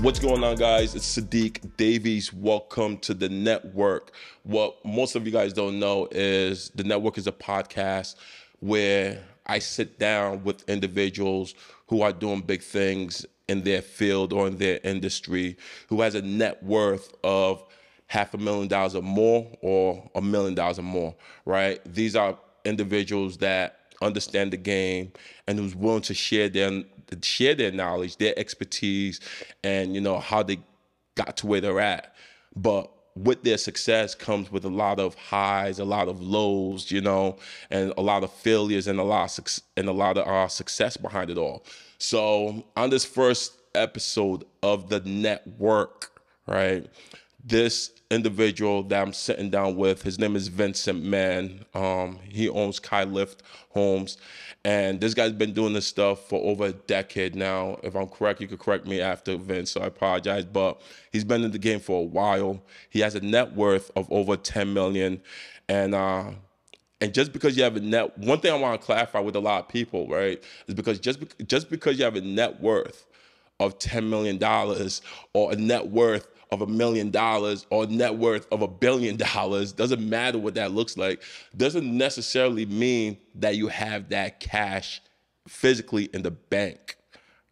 What's going on, guys? It's Sadiq Davies. Welcome to the network. What most of you guys don't know is the network is a podcast where I sit down with individuals who are doing big things in their field or in their industry, who has a net worth of half a million dollars or more or a million dollars or more, right? These are individuals that understand the game and who's willing to share their share their knowledge, their expertise, and you know how they got to where they're at. But with their success comes with a lot of highs, a lot of lows, you know, and a lot of failures and a lot of and a lot of uh, success behind it all. So on this first episode of the network, right? This individual that I'm sitting down with. His name is Vincent Mann. Um, he owns Kai Lift Homes. And this guy's been doing this stuff for over a decade now. If I'm correct, you could correct me after Vince, so I apologize. But he's been in the game for a while. He has a net worth of over 10 million. And uh, and just because you have a net, one thing I want to clarify with a lot of people, right, is because just just because you have a net worth of ten million dollars or a net worth of a million dollars or net worth of a billion dollars doesn't matter what that looks like doesn't necessarily mean that you have that cash physically in the bank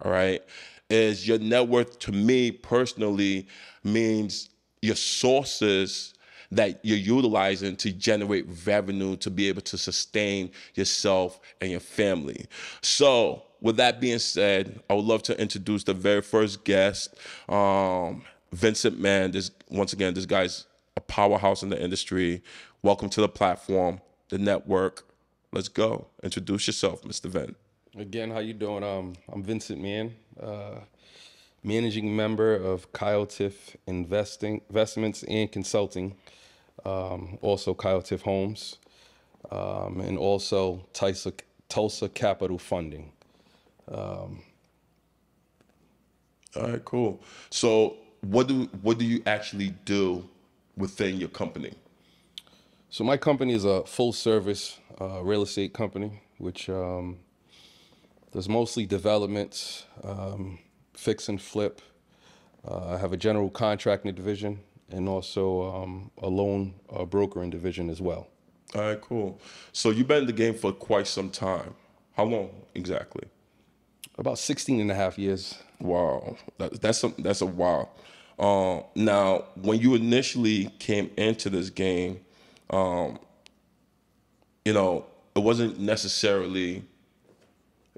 all right? Is your net worth to me personally means your sources that you're utilizing to generate revenue to be able to sustain yourself and your family. So with that being said i would love to introduce the very first guest. Um, Vincent Mann, this once again, this guy's a powerhouse in the industry. Welcome to the platform, the network. Let's go. Introduce yourself, Mr. Vin. Again, how you doing? Um, I'm Vincent Mann, uh, managing member of Kyle Tiff Investing Investments and Consulting, um, also Tiff Homes, um, and also Tulsa, Tulsa Capital Funding. Um, All right, cool. So what do what do you actually do within your company? So my company is a full service uh, real estate company, which um, does mostly developments, um, fix and flip. Uh, I have a general contracting division and also um, a loan uh, brokering division as well. All right, cool. So you've been in the game for quite some time. How long exactly? About 16 and a half years. Wow, that, that's a, that's a wow. Um, now, when you initially came into this game, um, you know, it wasn't necessarily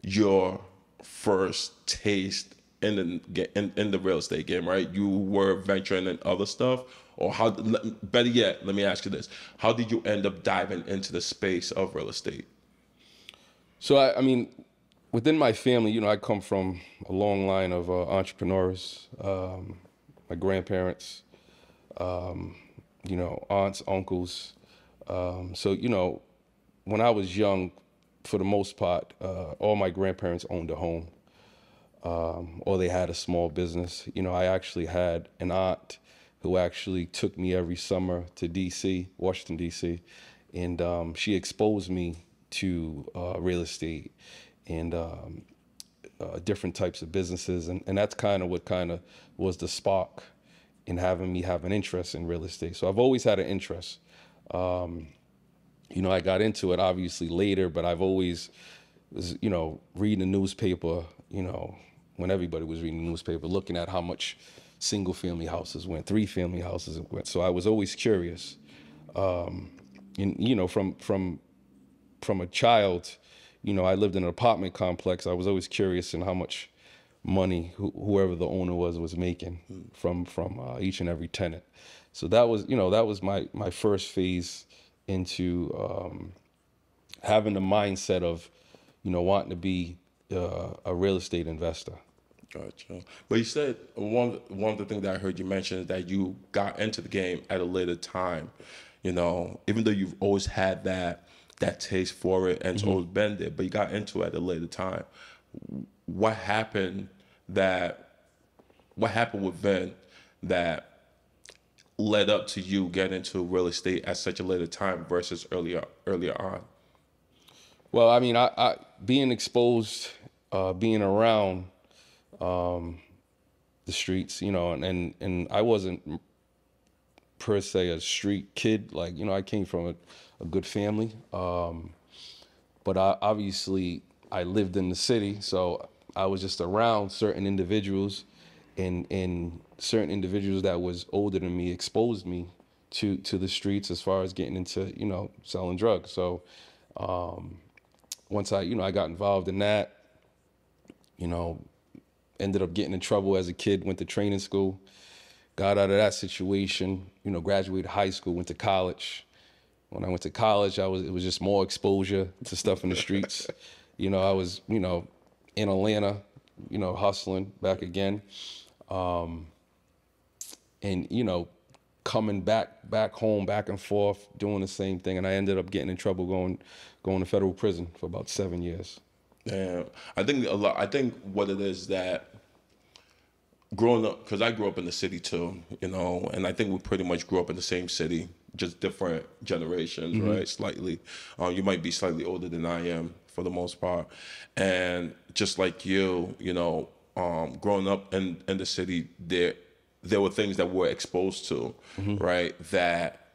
your first taste in the in, in the real estate game, right? You were venturing in other stuff, or how? Better yet, let me ask you this: How did you end up diving into the space of real estate? So I, I mean, within my family, you know, I come from a long line of uh, entrepreneurs. Um, my grandparents, um, you know, aunts, uncles. Um, so, you know, when I was young, for the most part, uh, all my grandparents owned a home um, or they had a small business. You know, I actually had an aunt who actually took me every summer to DC, Washington, DC, and um, she exposed me to uh, real estate and um, uh, different types of businesses, and, and that's kind of what kind of was the spark in having me have an interest in real estate. So I've always had an interest. Um, you know, I got into it obviously later, but I've always was, you know, reading the newspaper, you know, when everybody was reading the newspaper, looking at how much single family houses went, three family houses went. So I was always curious. Um, and, you know, from, from, from a child, you know, I lived in an apartment complex. I was always curious in how much money wh- whoever the owner was was making mm. from from uh, each and every tenant. So that was you know that was my my first phase into um, having the mindset of you know wanting to be uh, a real estate investor. Gotcha. But you said one one of the things that I heard you mention is that you got into the game at a later time. You know, even though you've always had that that taste for it and mm-hmm. always been there, but you got into it at a later time. What happened that what happened with Vin that led up to you getting into real estate at such a later time versus earlier earlier on? Well, I mean, I, I being exposed, uh, being around um, the streets, you know, and, and and I wasn't per se a street kid. Like, you know, I came from a, a good family, um, but I, obviously I lived in the city, so I was just around certain individuals, and and certain individuals that was older than me exposed me to to the streets as far as getting into you know selling drugs. So um, once I you know I got involved in that, you know, ended up getting in trouble as a kid. Went to training school, got out of that situation. You know, graduated high school, went to college. When I went to college, I was it was just more exposure to stuff in the streets. you know, I was you know in Atlanta, you know, hustling back again. Um, and you know coming back back home back and forth doing the same thing and i ended up getting in trouble going going to federal prison for about seven years yeah i think a lot i think what it is that growing up because i grew up in the city too you know and i think we pretty much grew up in the same city just different generations mm-hmm. right slightly um, you might be slightly older than i am for the most part and just like you you know um, growing up in, in the city there there were things that we're exposed to, mm-hmm. right? That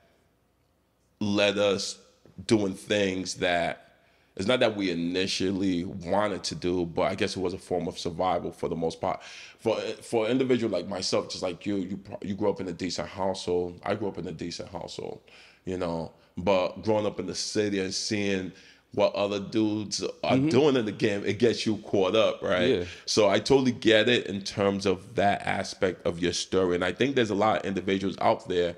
led us doing things that it's not that we initially wanted to do, but I guess it was a form of survival for the most part. For for an individual like myself, just like you, you you grew up in a decent household. I grew up in a decent household, you know. But growing up in the city and seeing what other dudes are mm-hmm. doing in the game, it gets you caught up, right? Yeah. So I totally get it in terms of that aspect of your story. And I think there's a lot of individuals out there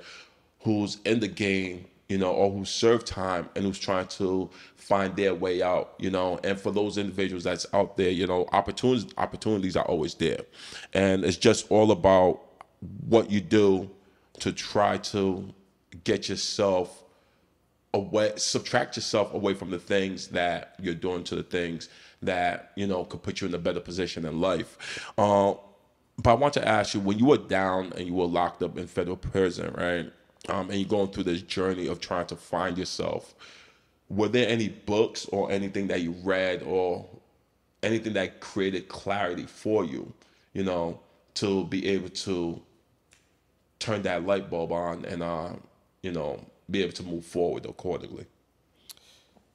who's in the game, you know, or who serve time and who's trying to find their way out, you know. And for those individuals that's out there, you know, opportunities opportunities are always there. And it's just all about what you do to try to get yourself away subtract yourself away from the things that you're doing to the things that you know could put you in a better position in life uh, but i want to ask you when you were down and you were locked up in federal prison right um, and you're going through this journey of trying to find yourself were there any books or anything that you read or anything that created clarity for you you know to be able to turn that light bulb on and uh, you know be able to move forward accordingly.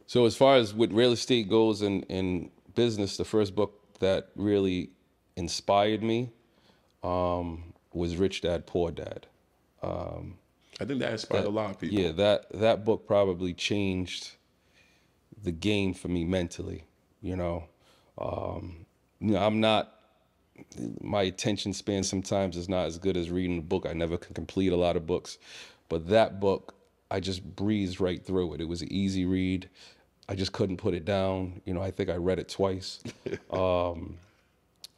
So as far as with real estate goes and in business, the first book that really inspired me um, was Rich Dad Poor Dad. Um, I think that inspired that, a lot of people. Yeah, that that book probably changed the game for me mentally. You know, um, you know, I'm not. My attention span sometimes is not as good as reading a book. I never can complete a lot of books, but that book I just breezed right through it. It was an easy read. I just couldn't put it down. You know, I think I read it twice. um,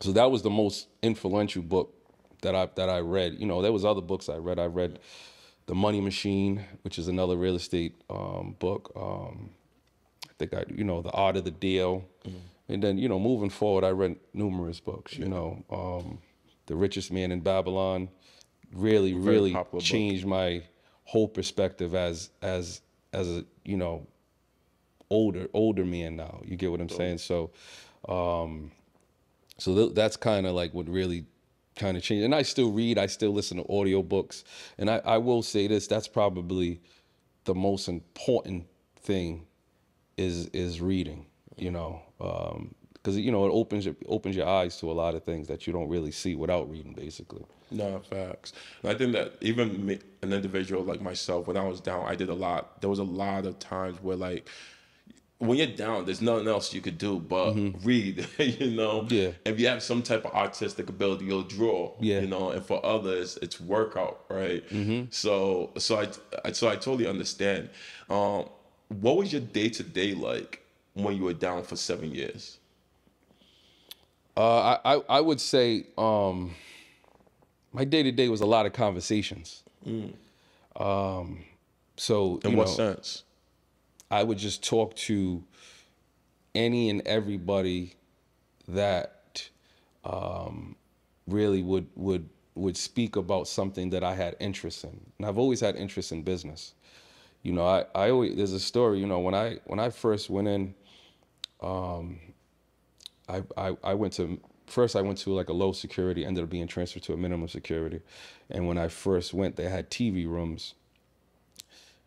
so that was the most influential book that I that I read. You know, there was other books I read. I read The Money Machine, which is another real estate um, book. Um, I think I, you know, The Art of the Deal. Mm-hmm. And then, you know, moving forward, I read numerous books. You yeah. know, um, The Richest Man in Babylon really, really changed book. my whole perspective as as as a you know older older man now. You get what I'm saying? So, um, so th- that's kind of like what really kind of changed. And I still read. I still listen to audiobooks. And I, I will say this: that's probably the most important thing is is reading. You know, because um, you know it opens your, opens your eyes to a lot of things that you don't really see without reading, basically. No facts. I think that even me, an individual like myself, when I was down, I did a lot. There was a lot of times where like when you're down, there's nothing else you could do but mm-hmm. read, you know? Yeah. If you have some type of artistic ability, you'll draw, yeah. you know? And for others, it's workout, right? Mm-hmm. So, so I, I, so I totally understand. Um, what was your day to day like when you were down for seven years? Uh, I, I, I would say, um, my day to day was a lot of conversations. Mm. Um, so in what know, sense? I would just talk to any and everybody that um, really would would would speak about something that I had interest in, and I've always had interest in business. You know, I, I always there's a story. You know, when I when I first went in um, I, I I went to first I went to like a low security, ended up being transferred to a minimum security, and when I first went, they had TV rooms.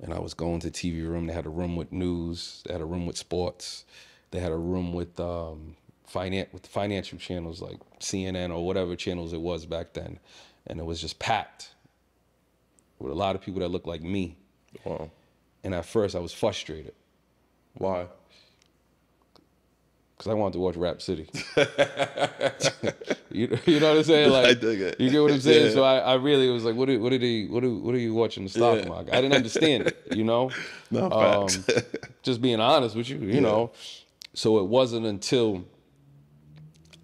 And I was going to TV room. They had a room with news. They had a room with sports. They had a room with um, finan- with financial channels like CNN or whatever channels it was back then, and it was just packed with a lot of people that looked like me. Wow. And at first, I was frustrated Why? Because I wanted to watch Rap City. you, you know what I'm saying? Like, I dig it. You get what I'm saying? Yeah. So I, I really was like, what are, what are they, what are, what are you watching the stock Yeah. market? I didn't understand it, you know? No, Um, just being honest with you, you know? So it wasn't until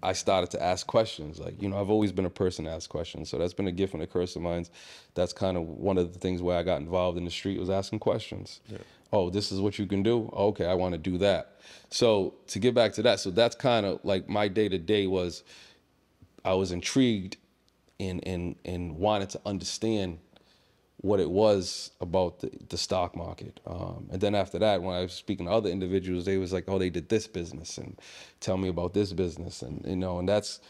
I started to ask questions. Like, you know, I've always been a person to ask questions. So that's been a gift and a curse of mine. That's kind of one of the things where I got involved in the street was asking questions. Oh, this is what you can do? Okay, I want to do that. So to get back to that, so that's kind of like my day to day was I was intrigued and and and wanted to understand what it was about the, the stock market. Um, and then after that, when I was speaking to other individuals, they was like, "Oh, they did this business," and tell me about this business, and you know, and that's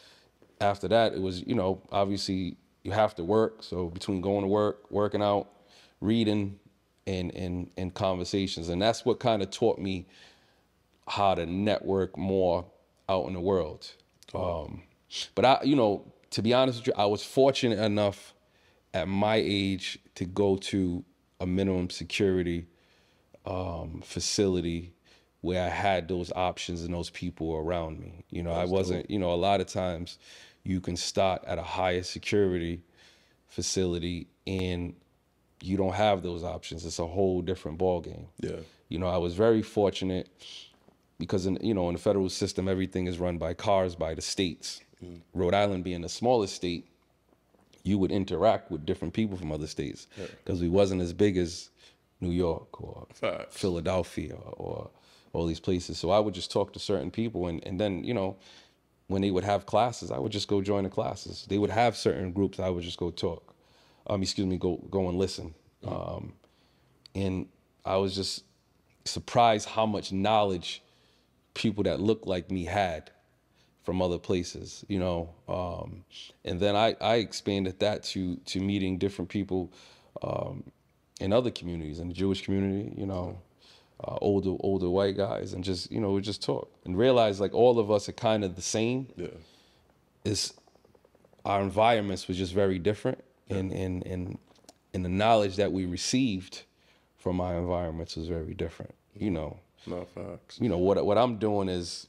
after that, it was you know, obviously you have to work. So between going to work, working out, reading, and and and conversations, and that's what kind of taught me how to network more out in the world. Um, but I, you know, to be honest with you, I was fortunate enough at my age to go to a minimum security um, facility where I had those options and those people around me. You know, I wasn't, you know, a lot of times you can start at a higher security facility and you don't have those options. It's a whole different ball game. Yeah. You know, I was very fortunate because in you know in the federal system everything is run by cars by the states. Mm. Rhode Island being the smallest state, you would interact with different people from other states because we wasn't as big as New York or Facts. Philadelphia or all these places. So I would just talk to certain people and, and then, you know, when they would have classes, I would just go join the classes. They would have certain groups, I would just go talk. Um, excuse me, go go and listen. Um, and I was just surprised how much knowledge people that looked like me had from other places, you know. Um, and then I, I expanded that to to meeting different people um, in other communities, in the Jewish community, you know, uh, older older white guys, and just you know we just talk and realize like all of us are kind of the same. Yeah. It's our environments was just very different, and and and and the knowledge that we received from our environments was very different. You know, No facts. you know what what I'm doing is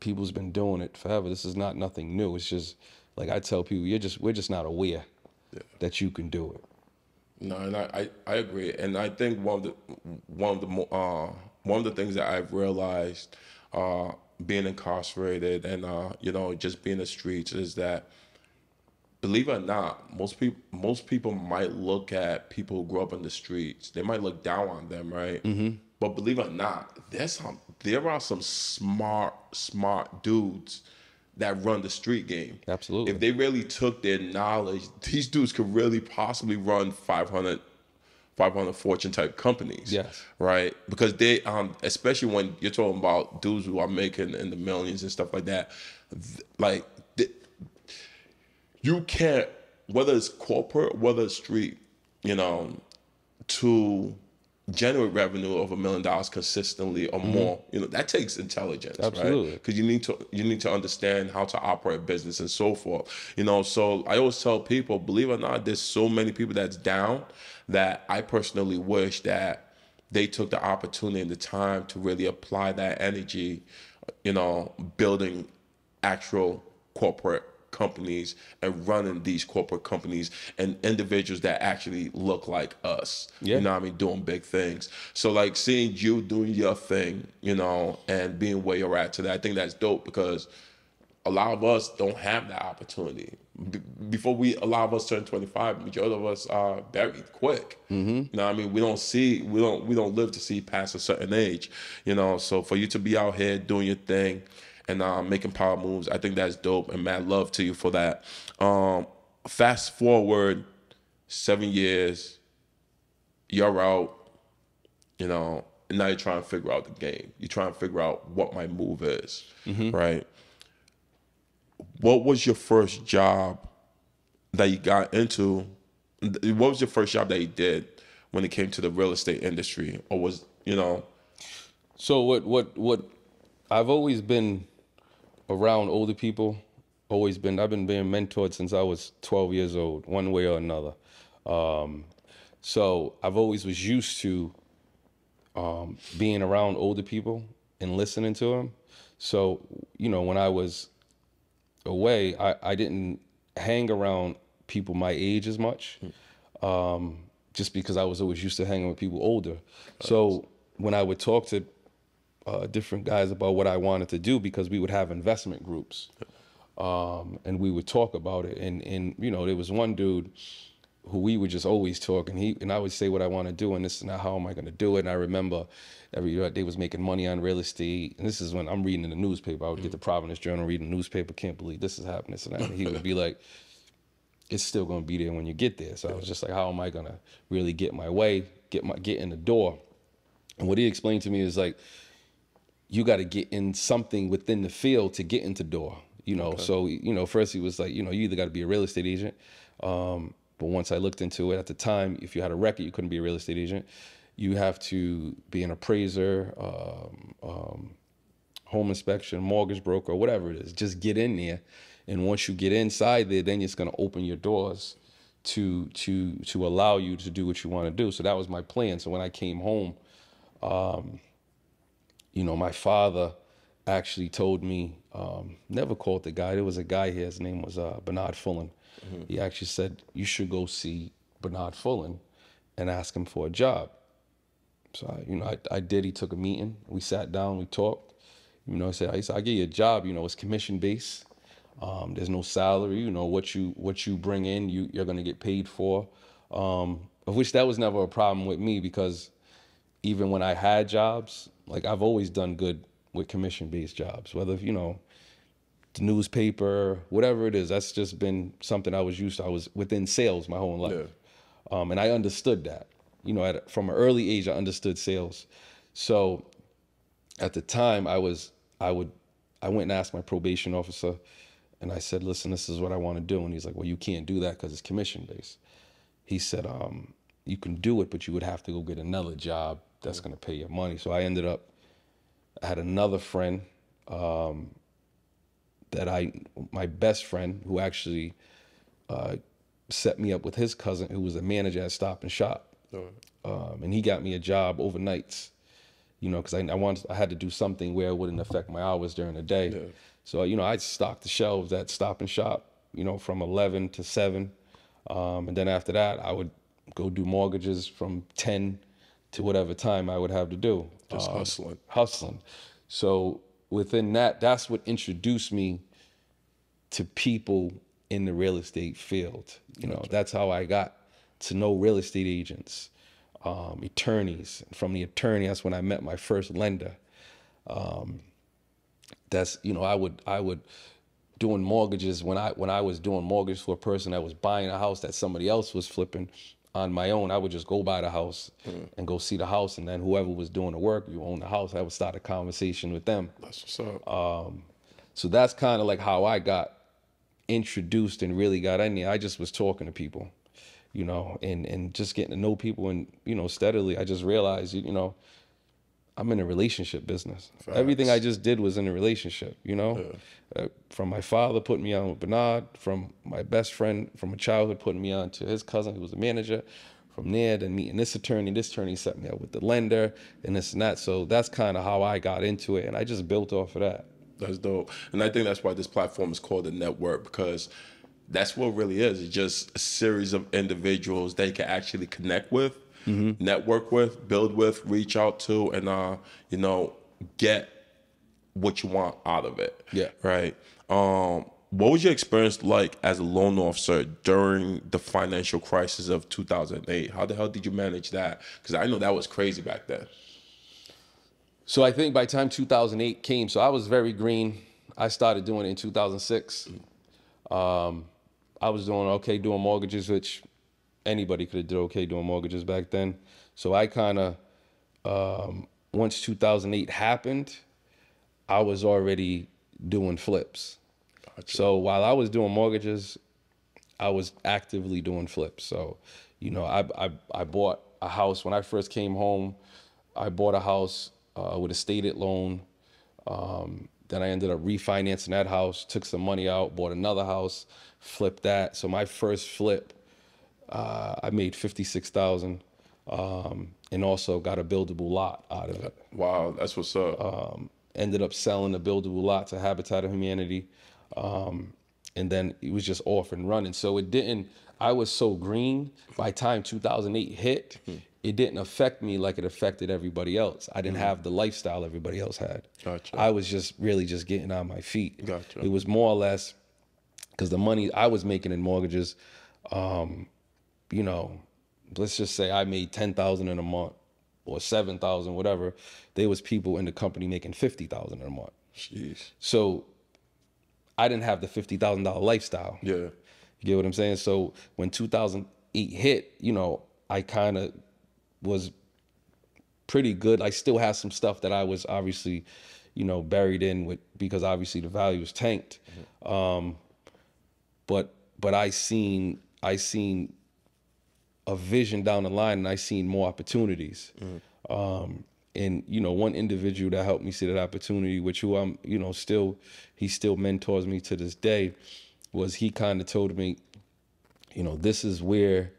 people's been doing it forever. This is not nothing new. It's just like I tell people, you're just we're just not aware that you can do it. No, and I, I, I agree, and I think one of the one of the mo- uh, one of the things that I've realized uh, being incarcerated and uh, you know just being in the streets is that believe it or not, most people most people might look at people who grew up in the streets. They might look down on them, right? Mm-hmm. But believe it or not, there's some there are some smart smart dudes that run the street game. Absolutely. If they really took their knowledge, these dudes could really possibly run 500, 500 Fortune type companies. Yes. Right? Because they, um, especially when you're talking about dudes who are making in the millions and stuff like that, th- like, you can't, whether it's corporate, whether it's street, you know, to generate revenue of a million dollars consistently or mm-hmm. more, you know, that takes intelligence, right? Absolutely. because you need to you need to understand how to operate a business and so forth. You know, so I always tell people, believe it or not, there's so many people that's down that I personally wish that they took the opportunity and the time to really apply that energy, you know, building actual corporate companies and running these corporate companies and individuals that actually look like us. Yeah. You know what I mean? Doing big things. So like seeing you doing your thing, you know, and being where you're at today, I think that's dope because a lot of us don't have that opportunity. B- before we, a lot of us turn 25, majority of us are buried quick. Mm-hmm. You know what I mean? We don't see, we don't, we don't live to see past a certain age, you know? So for you to be out here doing your thing and uh, making power moves, I think that's dope. And mad love to you for that. Um, fast forward seven years, you're out, you know, and now you're trying to figure out the game. You're trying to figure out what my move is, right? What was your first job that you got into? What was your first job that you did when it came to the real estate industry, or was you know? So what what what I've always been around older people. Always been I've been being mentored since I was 12 years old, one way or another. Um, so I've always was used to um, being around older people and listening to them. So you know when I was away, I, I didn't hang around people my age as much, um, just because I was always used to hanging with people older. So when I would talk to uh, different guys about what I wanted to do, because we would have investment groups, um, and we would talk about it. And and you know there was one dude who we would just always talk, and he and I would say what I want to do, and this is not how am I going to do it. And I remember every year they was making money on real estate, and this is when I'm reading in the newspaper. I would get the Providence Journal, reading the newspaper, can't believe this is happening. And he would be like, "It's still going to be there when you get there." So I was just like, "How am I going to really get my way, get my get in the door?" And what he explained to me is like, you got to get in something within the field to get into door. You know, so you know, first he was like, you know, you either got to be a real estate agent. Um, but once I looked into it at the time, if you had a record, you couldn't be a real estate agent. You have to be an appraiser, um, um, home inspection, mortgage broker, whatever it is. Just get in there, and once you get inside there, then it's going to open your doors to to to allow you to do what you want to do. So that was my plan. So when I came home, you know, my father actually told me, um, never called the guy. There was a guy here, his name was uh, Bernard Fullen. He actually said, You should go see Bernard Fullen and ask him for a job. So, I, you know, I, I did. He took a meeting. We sat down, we talked. You know, I said, I said, I give you a job, you know, it's commission based. Um, there's no salary, you know, what you what you bring in, you, you're gonna get paid for. Um, of which that was never a problem with me because even when I had jobs, like I've always done good with commission based jobs, whether you know the newspaper, whatever it is. That's just been something I was used to. I was within sales my whole life, um, and I understood that. You know, at, from an early age, I understood sales. So at the time, I was I would I went and asked my probation officer, and I said, "Listen, this is what I want to do." And he's like, "Well, you can't do that because it's commission based." He said, um, "You can do it, but you would have to go get another job that's going to pay your money." So I ended up. I had another friend um, that I, my best friend, who actually uh, set me up with his cousin, who was a manager at Stop and Shop, um, and he got me a job overnights. You know, because I, I wanted, I had to do something where it wouldn't affect my hours during the day. So you know, I stocked the shelves at Stop and Shop. You know, from eleven to seven, um, and then after that, I would go do mortgages from ten to whatever time I would have to do. Just Um, hustling. hustling. So within that, that's what introduced me to people in the real estate field. You know, that's how I got to know real estate agents, um, attorneys. From the attorney, that's when I met my first lender. Um, that's you know, I would I would doing mortgages when I when I was doing mortgage for a person that was buying a house that somebody else was flipping on my own, I would just go by the house mm. and go see the house, and then whoever was doing the work, you own the house, I would start a conversation with them. That's what's up. Um, so that's kind of like how I got introduced and really got in there. I just was talking to people, you know, and and just getting to know people, and you know, steadily, I just realized, you know, I'm in a relationship business. Everything I just did was in a relationship, you know. Uh, from my father putting me on with Bernard, from my best friend from a childhood putting me on to his cousin who was a manager. From there, then meeting this attorney, this attorney set me up with the lender, and this and that. So that's kind of how I got into it, and I just built off of that. That's dope. And I think that's why this platform is called the network because that's what it really is. It's just a series of individuals they can actually connect with, network with, build with, reach out to, and uh, you know, get what you want out of it. Yeah. Right. Um, what was your experience like as a loan officer during the financial crisis of 2008? How the hell did you manage that? Because I know that was crazy back then. So I think by the time 2008 came, so I was very green. I started doing it in 2006. Um, I was doing okay doing mortgages, which anybody could have did okay doing mortgages back then. So I kind of um, once 2008 happened, I was already doing flips. So while I was doing mortgages, I was actively doing flips. So, you know, I I, I bought a house when I first came home. I bought a house uh, with a stated loan. Um, then I ended up refinancing that house, took some money out, bought another house, flipped that. So my first flip, uh, I made fifty six thousand, um, and also got a buildable lot out of it. Wow, that's what's up. Um, ended up selling the buildable lot to Habitat of Humanity, um, and then it was just off and running. So it didn't. I was so green by time 2008 hit. It didn't affect me like it affected everybody else. I didn't have the lifestyle everybody else had. Gotcha. I was just really just getting on my feet. Gotcha. It was more or less because the money I was making in mortgages, um, you know, let's just say I made ten thousand in a month or seven thousand, whatever. There was people in the company making fifty thousand in a month. Jeez. So I didn't have the fifty thousand dollar lifestyle. Yeah. You get what I'm saying? So when 2008 hit, you know, I kind of was pretty good. I still had some stuff that I was obviously, you know, buried in with because obviously the value was tanked. Um, but but I seen I seen a vision down the line, and I seen more opportunities. Um, and you know, one individual that helped me see that opportunity, which who I'm, you know, still he still mentors me to this day, was he kind of told me, you know, this is where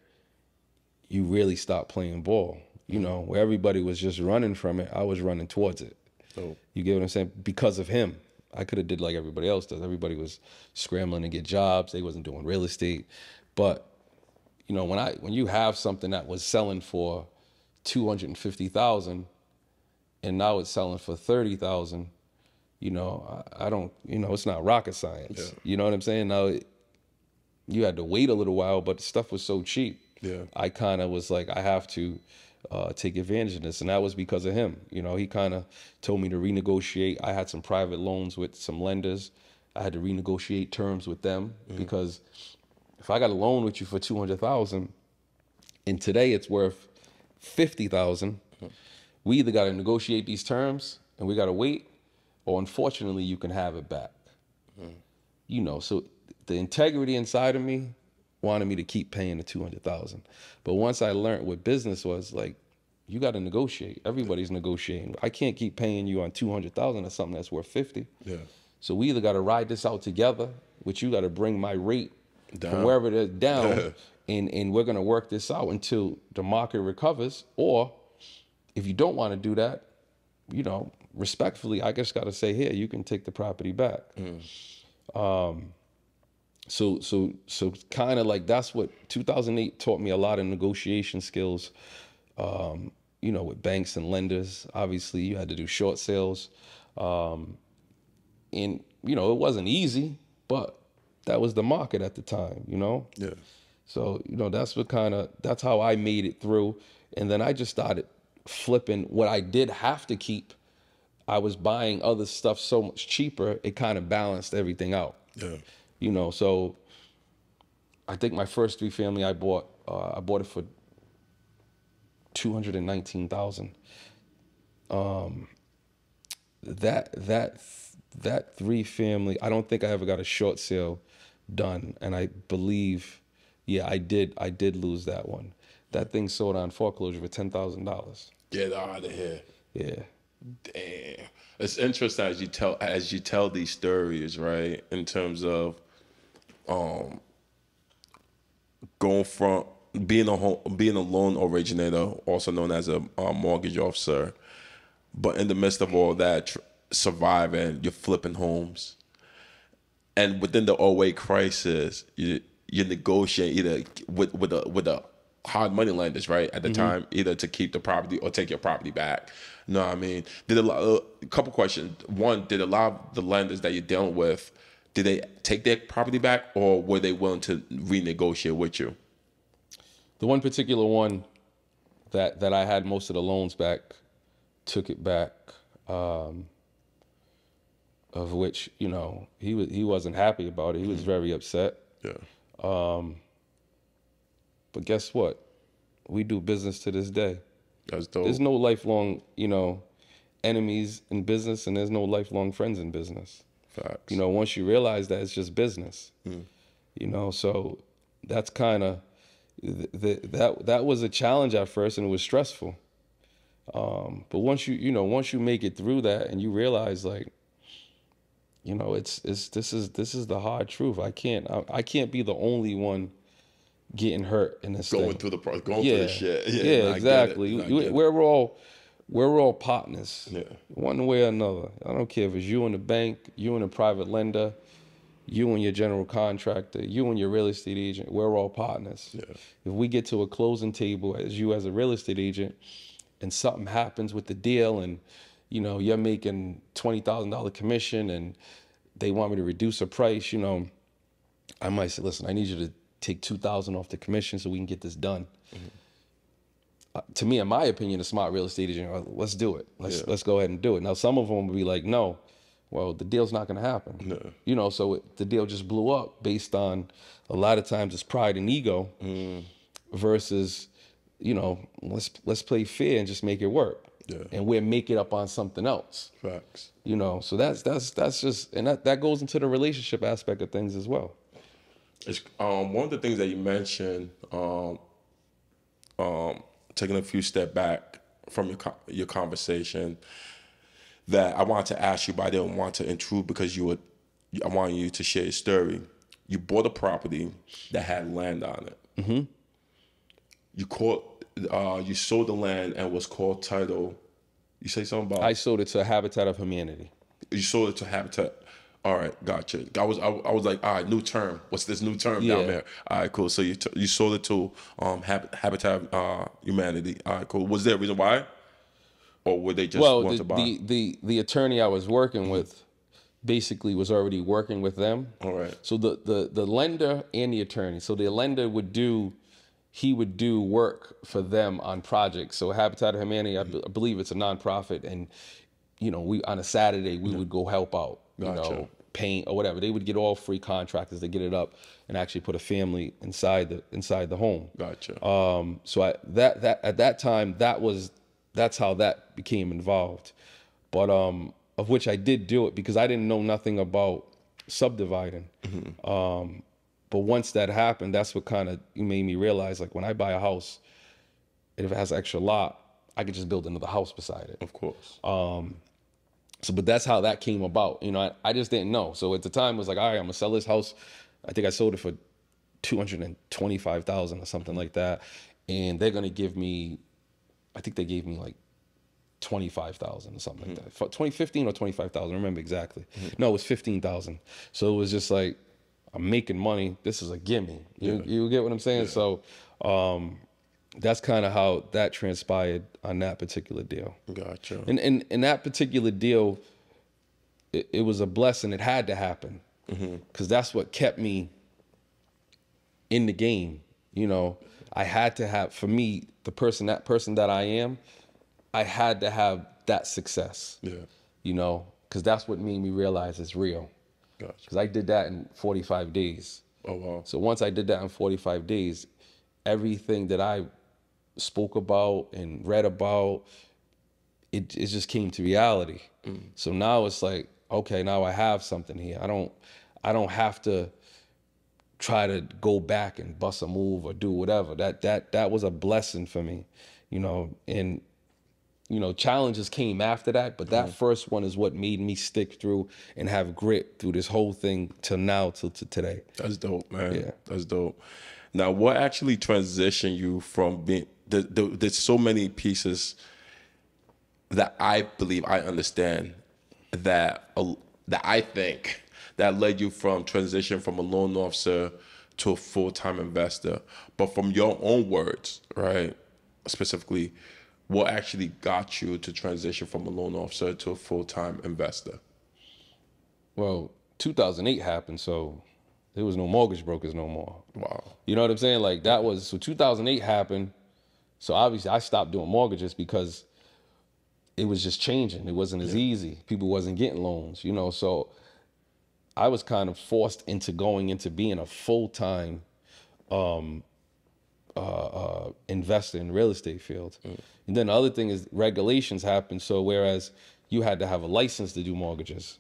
you really stop playing ball. You know, where everybody was just running from it, I was running towards it. Dope. You get what I'm saying? Because of him. I could have did like everybody else does. Everybody was scrambling to get jobs. They wasn't doing real estate. But, you know, when I when you have something that was selling for two hundred and fifty thousand and now it's selling for thirty thousand, you know, I, I don't you know, it's not rocket science. Yeah. You know what I'm saying? Now it, you had to wait a little while, but the stuff was so cheap. Yeah. I kind of was like, I have to uh, take advantage of this, and that was because of him. You know, he kind of told me to renegotiate. I had some private loans with some lenders. I had to renegotiate terms with them because if I got a loan with you for two hundred thousand, and today it's worth fifty thousand, we either got to negotiate these terms and we got to wait, or unfortunately, you can have it back. Mm-hmm. You know, so the integrity inside of me wanted me to keep paying the two hundred thousand. But once I learned what business was, like, you got to negotiate. Everybody's negotiating. I can't keep paying you on two hundred thousand or something that's worth fifty. Yeah. So we either got to ride this out together, which you got to bring my rate Down. from wherever it is down, and and we're gonna work this out until the market recovers. Or if you don't want to do that, you know, respectfully, I just got to say, here, you can take the property back. Um, so so so kind of like that's what 2008 taught me a lot of negotiation skills. Um, you know, with banks and lenders, obviously you had to do short sales. Um, and you know it wasn't easy but that was the market at the time you know? Yeah. so you know that's what kind of that's how i made it through. And then i just started flipping what i did have to keep. I was buying other stuff so much cheaper it kind of balanced everything out. Yeah. you know so i think my first three family i bought uh, i bought it for 219000 um that that that three family i don't think i ever got a short sale done and i believe yeah i did i did lose that one that thing sold on foreclosure for $10000 Get out of here. yeah Damn. It's interesting as you tell as you tell these stories, right? In terms of um going from being a home, being a loan originator, also known as a, uh mortgage officer, but in the midst of all that, tr- surviving, you're flipping homes, and within the 08 crisis, you you negotiate either with with a with a hard money lenders, right? At the time, either to keep the property or take your property back. You know what I mean? Did a, lot, uh, a couple questions. One, did a lot of the lenders that you're dealing with, did they take their property back, or were they willing to renegotiate with you? the one particular one that that i had most of the loans back took it back um of which you know he was he wasn't happy about it he was very upset Yeah, Um, but guess what we do business to this day that's dope. there's no lifelong you know enemies in business and there's no lifelong friends in business. Facts. You know, once you realize that it's just business. You know, so that's kind of th- th- that that was a challenge at first and it was stressful. Um, but once you you know once you make it through that and you realize like you know it's it's this is this is the hard truth. I can't I, I can't be the only one getting hurt in this going thing. through the going yeah, through the shit. yeah, Yeah, no, I get it. exactly. We- we're all we're all partners. Yeah. One way or another. I don't care if it's you and the bank, you and a private lender, you and your general contractor, you and your real estate agent. We're all partners. Yeah. If we get to a closing table as you as a real estate agent and something happens with the deal and you know you're making twenty thousand dollar commission and they want me to reduce a price, you know, I might say, listen, I need you to take two thousand off the commission so we can get this done. Uh, to me, in my opinion, a smart real estate agent, let's do it. Let's Yeah. let's go ahead and do it. Now, some of them will be like, no, well, the deal's not going to happen. No. You know, so it, the deal just blew up based on a lot of times it's pride and ego Mm. versus, you know, let's let's play fair and just make it work. Yeah. And we'll make it up on something else. Facts. You know, so that's that's that's just and that that goes into the relationship aspect of things as well. It's, um, one of the things that you mentioned, um, um, taking a few step back from your your conversation, that I wanted to ask you, but I didn't want to intrude because you would. I want you to share your story. You bought a property that had land on it. Mm-hmm. You caught. Uh, you sold the land and was called title. You say something about I sold it to Habitat of Humanity. you sold it to Habitat. All right, gotcha. I was I, I was like, all right, new term. What's this new term Yeah. down there? All right, cool. So you t- you sold it to um Hab- Habitat uh, Humanity. All right, cool. Was there a reason why, or were they just well want the, to buy? the the the attorney i was working with basically was already working with them all right, so the the the lender and the attorney so the lender would do he would do work for them on projects so habitat of humanity i, be- I believe it's a nonprofit and you know we on a saturday we would go help out you Gotcha. know paint or whatever they would get all free contractors to get it up and actually put a family inside the inside the home gotcha. um, so I, that that at that time that was that's how that became involved, but um, of which I did do it because I didn't know nothing about subdividing. Um, but once that happened, that's what kind of made me realize like when I buy a house, and if it has an extra lot, I could just build another house beside it. of course. Um, So, but that's how that came about. You know, I, I just didn't know. So at the time, it was like, all right, I'm gonna sell this house. I think I sold it for two hundred and twenty-five thousand or something like that, and they're gonna give me, I think they gave me like twenty-five thousand or something like that. 2015 or twenty-five thousand. Remember exactly. No, it was fifteen thousand. So it was just like, I'm making money. This is a gimme. You you get what I'm saying? So, um, that's kind of how that transpired on that particular deal. gotcha. And in in that particular deal, it, it was a blessing. It had to happen because that's what kept me in the game. You know, I had to have for me the person that person that I am. I had to have that success. yeah, You know, because that's what made me realize it's real. Gotcha. Because I did that in 45 days. Oh wow. So once I did that in 45 days, everything that I spoke about and read about, it, it just came to reality. Mm. So now it's like, okay, now I have something here. I don't I don't have to try to go back and bust a move or do whatever. That that that was a blessing for me, you know, and you know, challenges came after that, but that first one is what made me stick through and have grit through this whole thing till now, till to today. That's dope, man. Yeah. That's dope. Now, what actually transitioned you from being? The, the, there's so many pieces that I believe I understand that uh, that I think that led you from transition from a loan officer to a full time investor. But from your own words, right? Specifically, what actually got you to transition from a loan officer to a full time investor? Well, 2008 happened, so there was no mortgage brokers no more. Wow. You know what I'm saying? Like that was so 2008 happened. So obviously I stopped doing mortgages because it was just changing. It wasn't as easy. People wasn't getting loans, you know. So I was kind of forced into going into being a full-time um uh, uh investor in real estate field. And then the other thing is regulations happen. So whereas you had to have a license to do mortgages.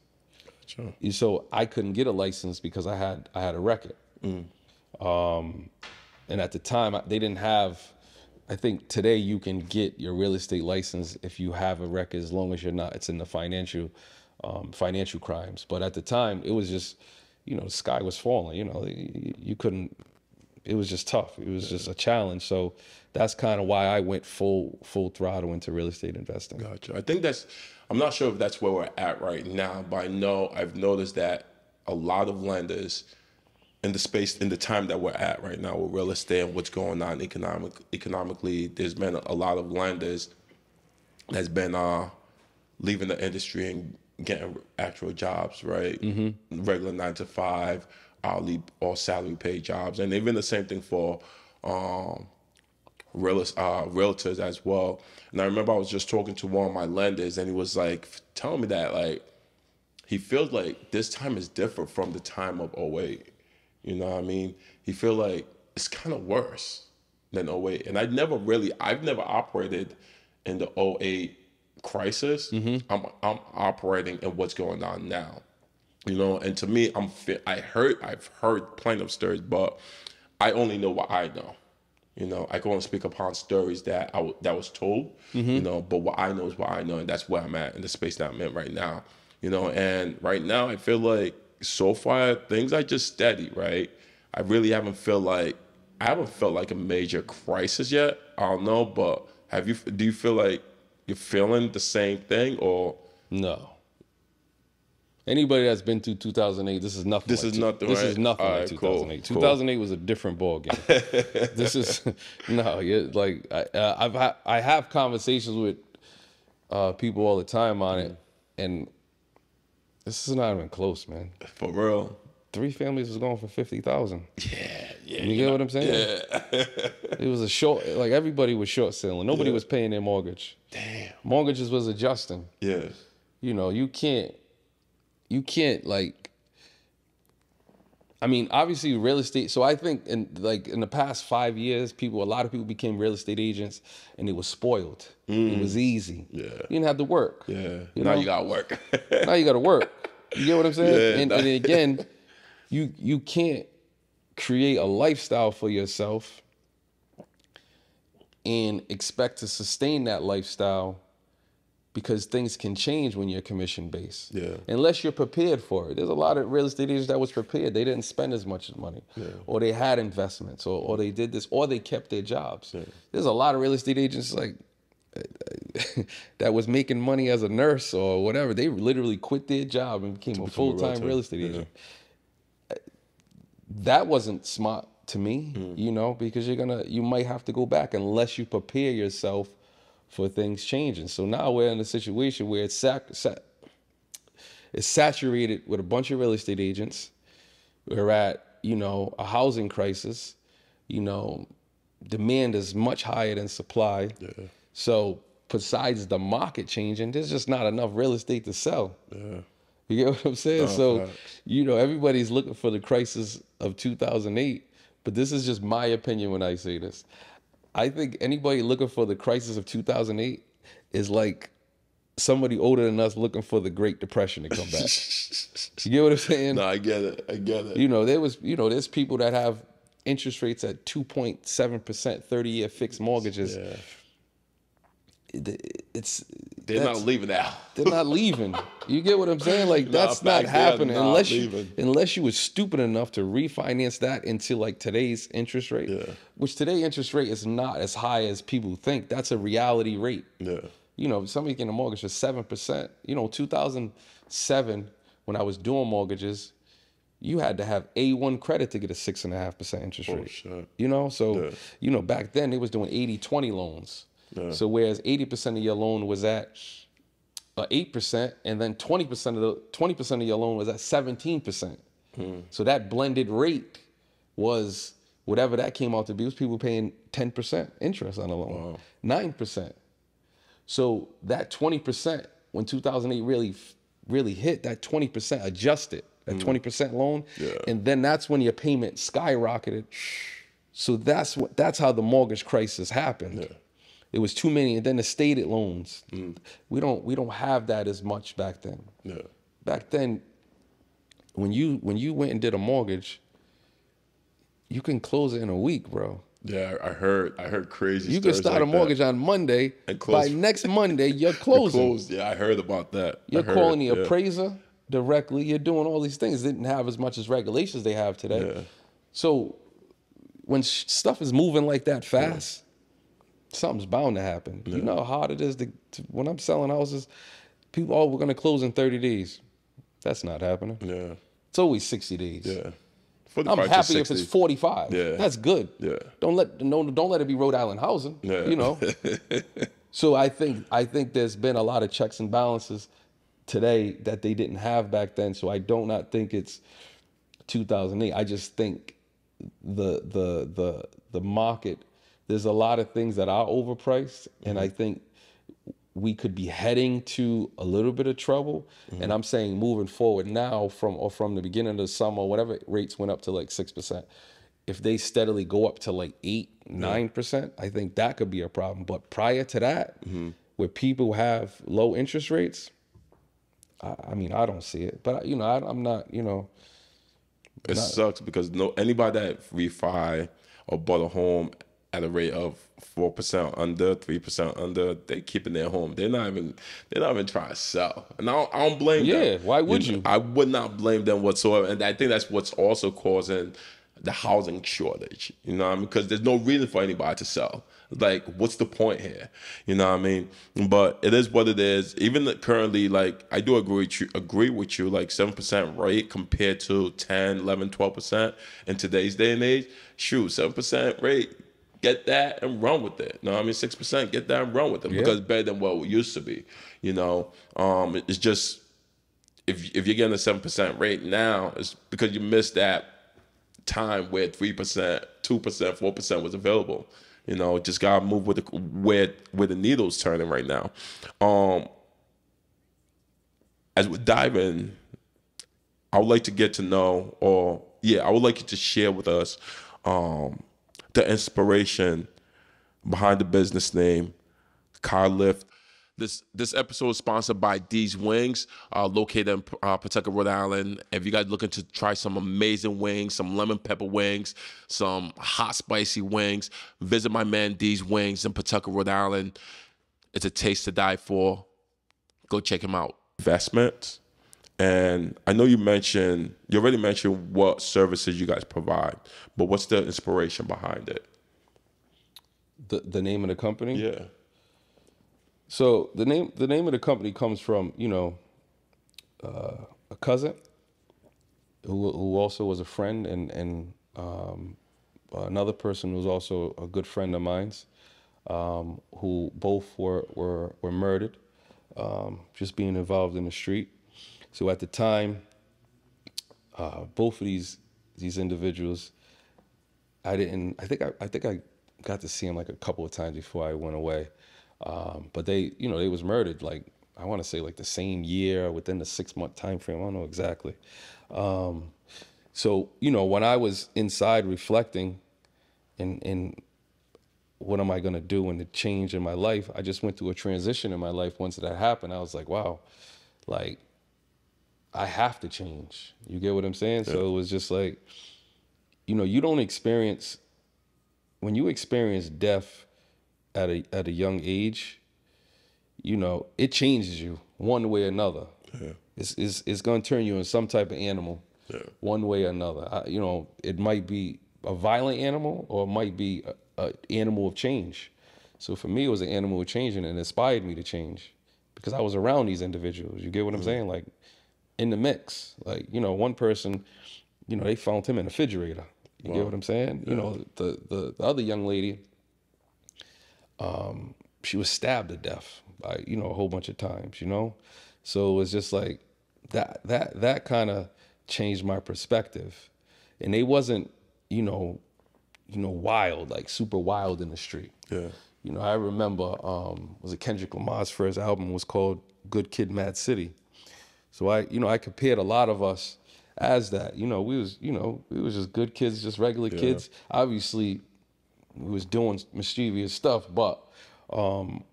Sure. So I couldn't get a license because I had I had a record. Um, and at the time they didn't have. I think today you can get your real estate license if you have a record as long as you're not. It's in the financial um, financial crimes. But at the time it was just, you know, the sky was falling. You know, you, you couldn't. It was just tough. It was just a challenge. So that's kind of why I went full full throttle into real estate investing. Gotcha. I think that's. I'm not sure if that's where we're at right now, but I know I've noticed that a lot of lenders in the space in the time that we're at right now with real estate and what's going on economic economically, there's been a lot of lenders that's been uh leaving the industry and getting actual jobs, right? Mm-hmm. Regular nine to five, hourly or salary paid jobs, and been the same thing for um real uh, realtors as well. And I remember I was just talking to one of my lenders, and he was like telling me that like he feels like this time is different from the time of 08. You know what I mean? He feel like it's kind of worse than 08. And I never really, I've never operated in the 08 crisis. I'm I'm operating in what's going on now. You know, and to me, I'm fit. I heard, I've heard plenty of stories, but I only know what I know. You know, I can only speak upon stories that I w- that was told. Mm-hmm. You know, but what I know is what I know, and that's where I'm at in the space that I'm in right now. You know, and right now I feel like so far things are just steady. Right, I really haven't felt like I haven't felt like a major crisis yet. I don't know, but have you? Do you feel like you're feeling the same thing, or No. Anybody that's been through 2008, this is nothing. This like is two- nothing, This right? is nothing All like right, cool, 2008. cool. 2008 was a different ball game. this is no, yeah, like I, uh, I've ha- I have conversations with uh, people all the time on it, and this is not even close, man. for real? Three families was going for fifty thousand. Yeah, yeah. You get what I'm saying? Yeah. It was a short, like everybody was short selling. Nobody was paying their mortgage. Damn. Mortgages was adjusting. Yeah. you know you can't you can't like i mean obviously real estate so i think in like in the past five years people a lot of people became real estate agents and it was spoiled it was mm. easy Yeah. you didn't have to work Yeah. You now know? you got to work. now you got to work you get what i'm saying Yeah, and, nah. and again you you can't create a lifestyle for yourself and expect to sustain that lifestyle because things can change when you're commission based. Yeah. Unless you're prepared for it. There's a lot of real estate agents that was prepared. They didn't spend as much money. Or they had investments or, or they did this or they kept their jobs. There's a lot of real estate agents like that was making money as a nurse or whatever. They literally quit their job and became a full time real estate Yeah. agent. That wasn't smart to me, Mm. you know, because you're gonna you might have to go back unless you prepare yourself for things changing. So now we're in a situation where it's sac- sa- it's saturated with a bunch of real estate agents. We're at, you know, a housing crisis. You know, demand is much higher than supply. So besides the market changing, there's just not enough real estate to sell. yeah. You get what I'm saying? so, facts. you know, everybody's looking for the crisis of 2008, but this is just my opinion when I say this. I think anybody looking for the crisis of 2008 is like somebody older than us looking for the Great Depression to come back. you get what I'm saying? No, I get it. I get it. You know, there was, you know, there's people that have interest rates at 2.7%, 30 year fixed mortgages. yeah. It- It's They're not leaving now. they're not leaving. You get what I'm saying? Like Nah, that's not happening not unless you unless you was stupid enough to refinance that into like today's interest rate. Yeah. Which today interest rate is not as high as people think. That's a reality rate. Yeah. You know, somebody getting a mortgage for seven percent. You know, 2007 when I was doing mortgages, you had to have A1 credit to get a six and a half percent interest oh, rate. Oh, shit. You know, so Yeah. you know back then they was doing 80-20 loans. So whereas 80% of your loan was at uh, eight percent, and then 20% of the 20% of your loan was at 17%. So that blended rate was whatever that came out to be. Was people paying 10% interest on a loan, nine percent. So that 20% when 2008 really really hit, that 20% adjusted, that 20% loan, and then that's when your payment skyrocketed. So that's what that's how the mortgage crisis happened. It was too many, and then the stated loans. Mm. We don't we don't have that as much back then. Yeah. Back then, when you when you went and did a mortgage, you can close it in a week, bro. Yeah, I heard. I heard crazy. You can start like a that. mortgage on Monday. And close- By next Monday, you're closing. Closed. Yeah, I heard about that. You're heard, calling the yeah. appraiser directly. You're doing all these things. They didn't have as much as regulations they have today. Yeah. So when sh- stuff is moving like that fast, something's bound to happen. You know how hard it is to, to when I'm selling houses. People, oh, we're gonna close in 30 days. That's not happening. Yeah, It's always 60 days. yeah. I'm happy if it's 45. Yeah. That's good. Yeah. Don't let no don't let it be Rhode Island housing. Yeah. You know. so I think I think there's been a lot of checks and balances today that they didn't have back then. So I do not think it's 2008. I just think the the the the market there's a lot of things that are overpriced and I mm-hmm. think we could be heading to a little bit of trouble. And mm-hmm. I'm saying moving forward now from or from the beginning of the summer, whatever rates went up to like six percent. If they steadily go up to like eight, nine percent, I think that could be a problem. But prior to that, mm-hmm. where people have low interest rates, I, I mean, I don't see it. But you know, I, I'm not, you know, It sucks because no anybody that refi or bought a home at a rate of four percent under, three percent under, they keeping their home. They're not even they're not even trying to sell. And I don't, I don't blame them. Yeah, why would you? I would not blame them whatsoever. And I think that's what's also causing the housing shortage. You know what I mean? Because there's no reason for anybody to sell. Like, what's the point here? You know what I mean? But it is what it is. Even currently, like, I do agree with you, agree with you, like 7% rate compared to 10, 11, 12% in today's day and age. Shoot, 7% rate, get that and run with it. You know what I mean? 6%, get that and run with it because better than what it used to be. You know, um, it's just, if, if you're getting a 7% rate now, it's because you missed that time where three percent, two percent, four percent was available. You know, just gotta move with the where where the needle's turning right now. Um, as we dive in, I would like to get to know, or yeah, I would like you to share with us um, the inspiration behind the business name Kyle Tiff. This this episode is sponsored by D's Wings, uh, located in uh, Pawtucket, Rhode Island. If you guys looking to try some amazing wings, some lemon pepper wings, some hot spicy wings, visit my man D's Wings in Pawtucket, Rhode Island. It's a taste to die for. Go check him out. Investments, and I know you mentioned you already mentioned what services you guys provide, but what's the inspiration behind it? the the name of the company. Yeah. So the name the name of the company comes from you know uh, a cousin who who also was a friend and and um, another person who was also a good friend of mine's um, who both were were were murdered um, just being involved in the street. So at the time, uh, both of these these individuals, I didn't. I think I, I think I got to see them like a couple of times before I went away. Um, but they, you know, they was murdered like I want to say like the same year within the six month time frame. I don't know exactly. Um, so you know, when I was inside reflecting, and and what am I gonna do and the change in my life? I just went through a transition in my life. Once that happened, I was like, wow, like I have to change. You get what I'm saying? So it was just like, you know, you don't experience when you experience death at a at a young age, you know, it changes you one way or another. Yeah. It's it's, it's gonna turn you into some type of animal, Yeah. one way or another. I, you know, it might be a violent animal or it might be a, a animal of change. So for me, it was an animal of change, and it inspired me to change because I was around these individuals. You get what I'm mm. saying? Like in the mix. Like you know, one person, you know, they found him in the refrigerator. You get what I'm saying? You know, the, the the other young lady, um, she was stabbed to death by you know a whole bunch of times. You know, so it was just like that that that kind of changed my perspective, and they wasn't you know you know wild like super wild in the street. Yeah. You know, I remember um, was it Kendrick Lamar's first album was called Good Kid, Mad City. So I, you know, I compared a lot of us as that. You know, we was, you know, we was just good kids, just regular kids. Obviously, we was doing mischievous stuff, but um,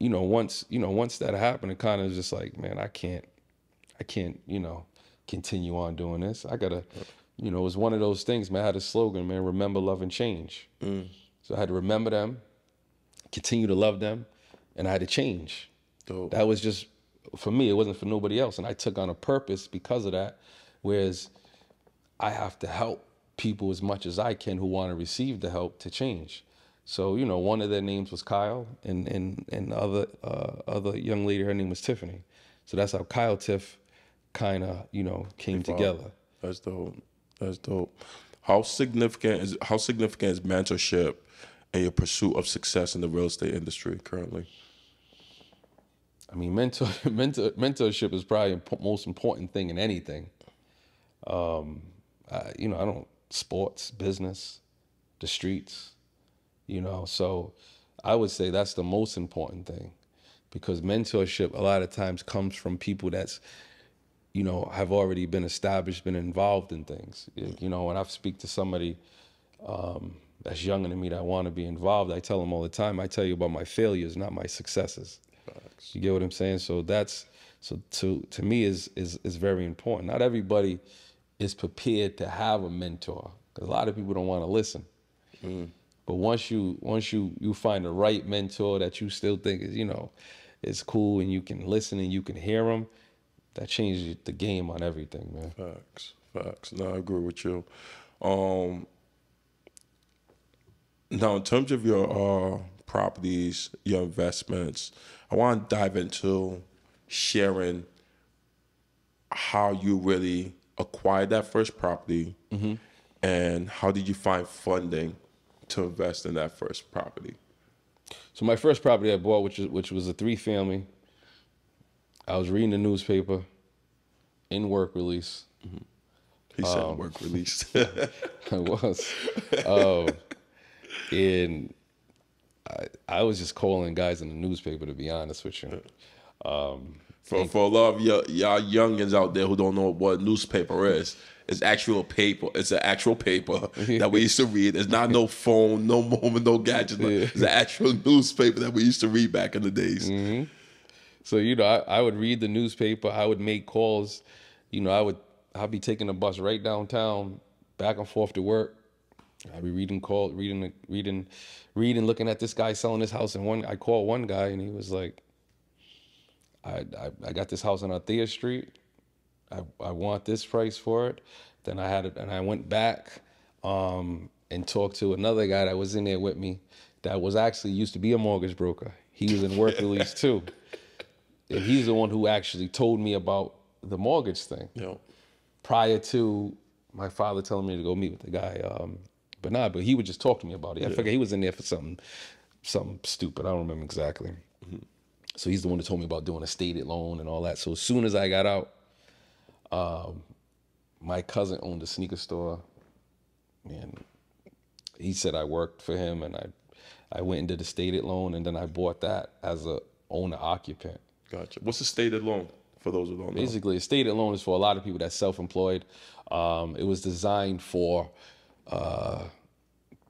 you know, once you know, once that happened, it kind of just like, man, I can't, I can't, you know, continue on doing this. I gotta, you know, it was one of those things. Man, I had a slogan, man, remember, love, and change. So I had to remember them, continue to love them, and I had to change. Dope. That was just for me. It wasn't for nobody else, and I took on a purpose because of that. Whereas I have to help people as much as I can who want to receive the help to change. So you know, one of their names was Kyle, and and and the other uh, other young lady, her name was Tiffany. So that's how Kyle Tiff kind of you know came together. That's dope. That's dope. How significant is how significant is mentorship in your pursuit of success in the real estate industry currently? I mean, mentor, mentor mentorship is probably the most important thing in anything. Um, I, you know, I don't sports, business, the streets, you know. So I would say that's the most important thing because mentorship a lot of times comes from people that's you know have already been established, been involved in things. You know, when I speak to somebody um, that's younger than me that want to be involved, I tell them all the time. I tell you about my failures, not my successes. You get what I'm saying? So that's so to to me is is is very important. Not everybody is prepared to have a mentor because a lot of people don't want to listen. But once you once you you find the right mentor that you still think is you know is cool and you can listen and you can hear them, that changes the game on everything, man. Facts. Facts. No, I agree with you. Um now in terms of your uh properties, your investments, I want to dive into sharing how you really acquired that first property mm-hmm. and how did you find funding to invest in that first property? So my first property I bought, which is which was a three family, I was reading the newspaper, in work release. Mm-hmm. He said um, work release. I was. Um, and I, I was just calling guys in the newspaper, to be honest with you. Um, for, for a lot of y'all, y'all youngins out there who don't know what newspaper is, it's actual paper. It's an actual paper that we used to read. It's not no phone, no moment, no gadget. It's an actual newspaper that we used to read back in the days. Mm-hmm. So, you know, I, I would read the newspaper, I would make calls. You know, I would I'd be taking the bus right downtown, back and forth to work. I'd be reading call reading reading reading, looking at this guy selling his house. And one I called one guy and he was like, I, I, I got this house on Althea Street. I, I want this price for it. Then I had it, and I went back um, and talked to another guy that was in there with me that was actually used to be a mortgage broker. He was in work release too. And he's the one who actually told me about the mortgage thing know, prior to my father telling me to go meet with the guy. Um, but nah, but he would just talk to me about it. I forget he was in there for something, something stupid. I don't remember exactly. So he's the one that told me about doing a stated loan and all that. So as soon as I got out, um, my cousin owned a sneaker store, and he said I worked for him, and I, I went and did a stated loan, and then I bought that as a owner occupant. gotcha. What's a stated loan for those who don't know? Basically, a stated loan is for a lot of people that's self-employed. Um, it was designed for uh,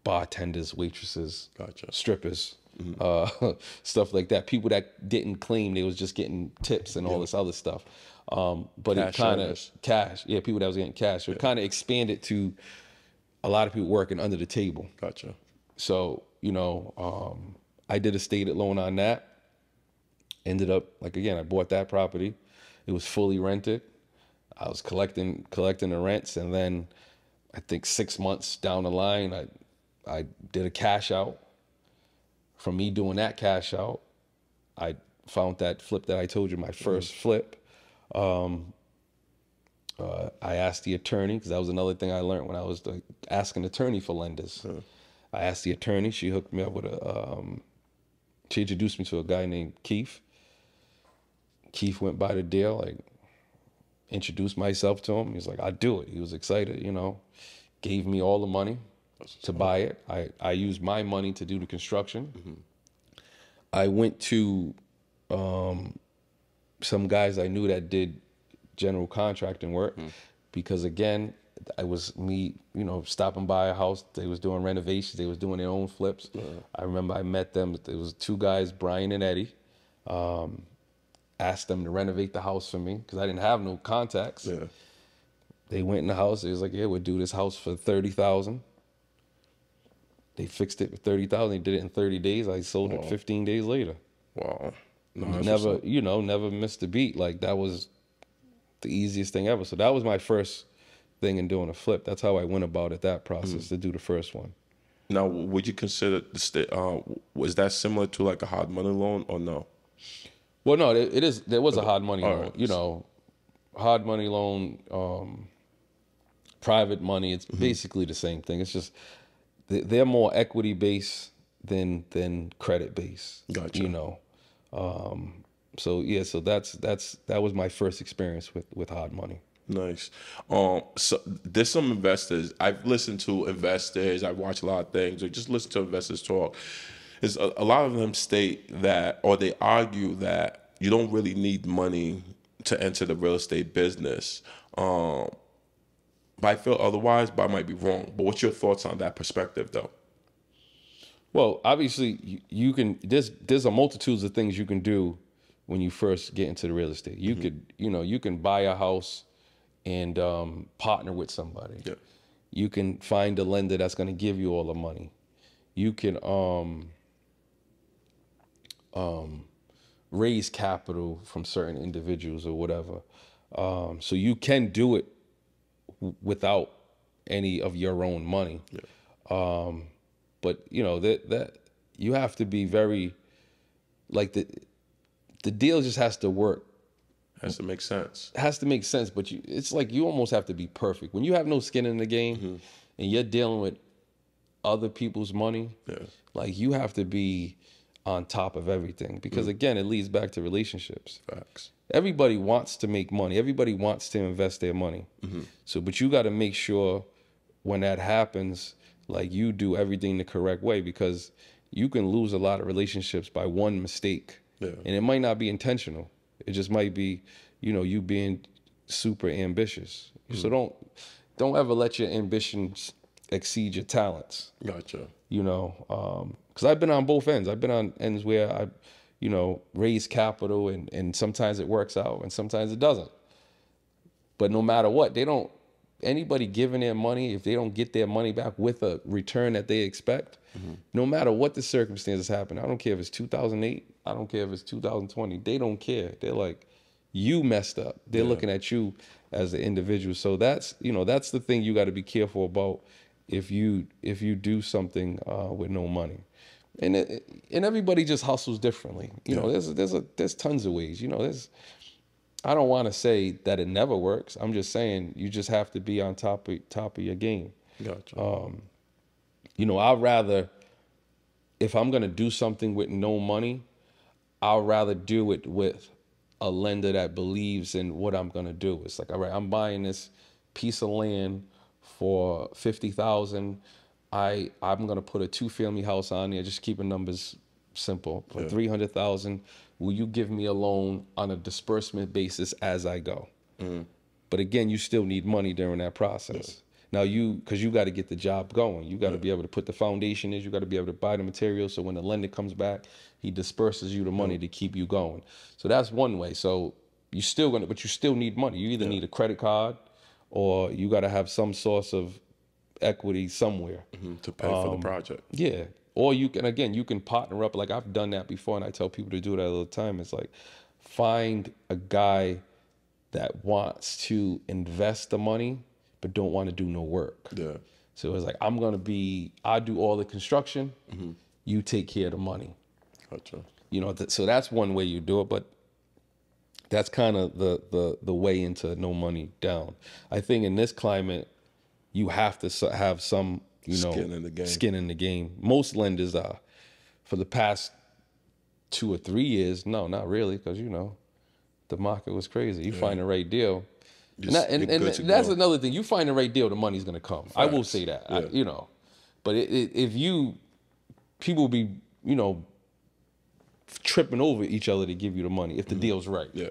bartenders, waitresses, Gotcha. strippers, uh, stuff like that. People that didn't claim they was just getting tips and all this other stuff. Um, but Cash it kind of cash, yeah, people that was getting cash. So it kind of expanded to a lot of people working under the table. Gotcha. So, you know, um, I did a stated loan on that. Ended up like again, I bought that property. It was fully rented. I was collecting collecting the rents, and then I think six months down the line, I I did a cash out. From me doing that cash out, I found that flip that I told you, my 1st flip. Um, uh, I asked the attorney because that was another thing I learned when I was the, asking attorney for lenders. I asked the attorney. She hooked me up with a. Um, she introduced me to a guy named Keith. Keith went by the deal, like introduced myself to him. He's like, "I'll do it." He was excited, you know. Gave me all the money to buy it. I I used my money to do the construction. I went to um, some guys I knew that did general contracting work because again, I was me, you know, stopping by a house. They was doing renovations. They was doing their own flips. I remember I met them. It was two guys, Brian and Eddie. Um, asked them to renovate the house for me because I didn't have no contacts. Yeah. They went in the house. They was like, "Yeah, we'll do this house for thirty thousand. They fixed it for thirty thousand. They did it in thirty days. I sold it fifteen days later. Wow. No, never, you know, never missed a beat. Like that was the easiest thing ever. So that was my first thing in doing a flip. That's how I went about it. That process to do the first one. Now, would you consider the state? Uh, was that similar to like a hard money loan or no? Well, no, it, it is. There was a hard money All loan. right. You know, hard money loan, um, private money. It's basically the same thing. It's just they- they're more equity based than than credit based. Gotcha. You know, um, so yeah. So that's that's that was my first experience with with hard money. Nice. Um, so there's some investors. I've listened to investors. I've watched a lot of things. Or just listen to investors talk. Is a, a lot of them state that, or they argue that you don't really need money to enter the real estate business. Um, but I feel otherwise. But I might be wrong. But what's your thoughts on that perspective, though? Well, obviously, you, you can. There's there's a multitudes of things you can do when you first get into the real estate. You could, you know, you can buy a house and um, partner with somebody. Yeah. You can find a lender that's going to give you all the money. You can um, um, raise capital from certain individuals or whatever. Um, so you can do it w- without any of your own money. Um, but you know that that you have to be very like the the deal just has to work Has to make sense. it has to make sense but you it's like you almost have to be perfect when you have no skin in the game and you're dealing with other people's money Yeah. like you have to be on top of everything because mm. again it leads back to relationships. Facts. everybody wants to make money. Everybody wants to invest their money. Mm-hmm. So but you got to make sure when that happens like you do everything the correct way because you can lose a lot of relationships by one mistake. Yeah. and it might not be intentional. It just might be you know you being super ambitious. So mm. don't don't ever let your ambitions exceed your talents. Gotcha. You know um, because i've been on both ends. I've been on ends where i you know raise capital and and sometimes it works out and sometimes it doesn't. But no matter what they don't anybody giving their money if they don't get their money back with a return that they expect mm-hmm. no matter what the circumstances happen i don't care if it's 2008 i don't care if it's 2020 they don't care. They're like you messed up. They're looking at you as the individual. So that's you know that's the thing you got to be careful about if you if you do something uh, with no money and it, and everybody just hustles differently you know there's there's a there's tons of ways you know there's I don't want to say that it never works. I'm just saying you just have to be on top of top of your game. Gotcha. You know, I'd rather if I'm gonna do something with no money, I'd rather do it with a lender that believes in what I'm gonna do. It's like, all right, I'm buying this piece of land for fifty thousand. I I'm gonna put a two family house on there, just keeping numbers simple for three hundred thousand. Will you give me a loan on a disbursement basis as I go? Mm-hmm. But again, you still need money during that process. Now you, because you got to get the job going. You got to be able to put the foundation in. You got to be able to buy the materials. So when the lender comes back, he disperses you the money to keep you going. So that's one way. So you still gonna, but you still need money. You either need a credit card, or you got to have some source of equity somewhere. Mm-hmm, to pay for the um, project. Yeah. Or you can again, you can partner up. Like I've done that before, and I tell people to do that all the time. It's like find a guy that wants to invest the money but don't want to do no work. Yeah. So it's like I'm gonna be. I do all the construction. Mm-hmm. You take care of the money. Gotcha. You know. Th- so that's one way you do it, but that's kind of the the the way into no money down. I think in this climate, you have to have some you know Skin in the game. Skin in the game. Most lenders are. For the past two or three years, no, not really, because you know the market was crazy. You find the right deal. And, that- and, and that's go. another thing. You find the right deal, the money's gonna come. I will say that. I- you know, but it, it, if you people be you know tripping over each other to give you the money if the mm-hmm. deal's right. Yeah.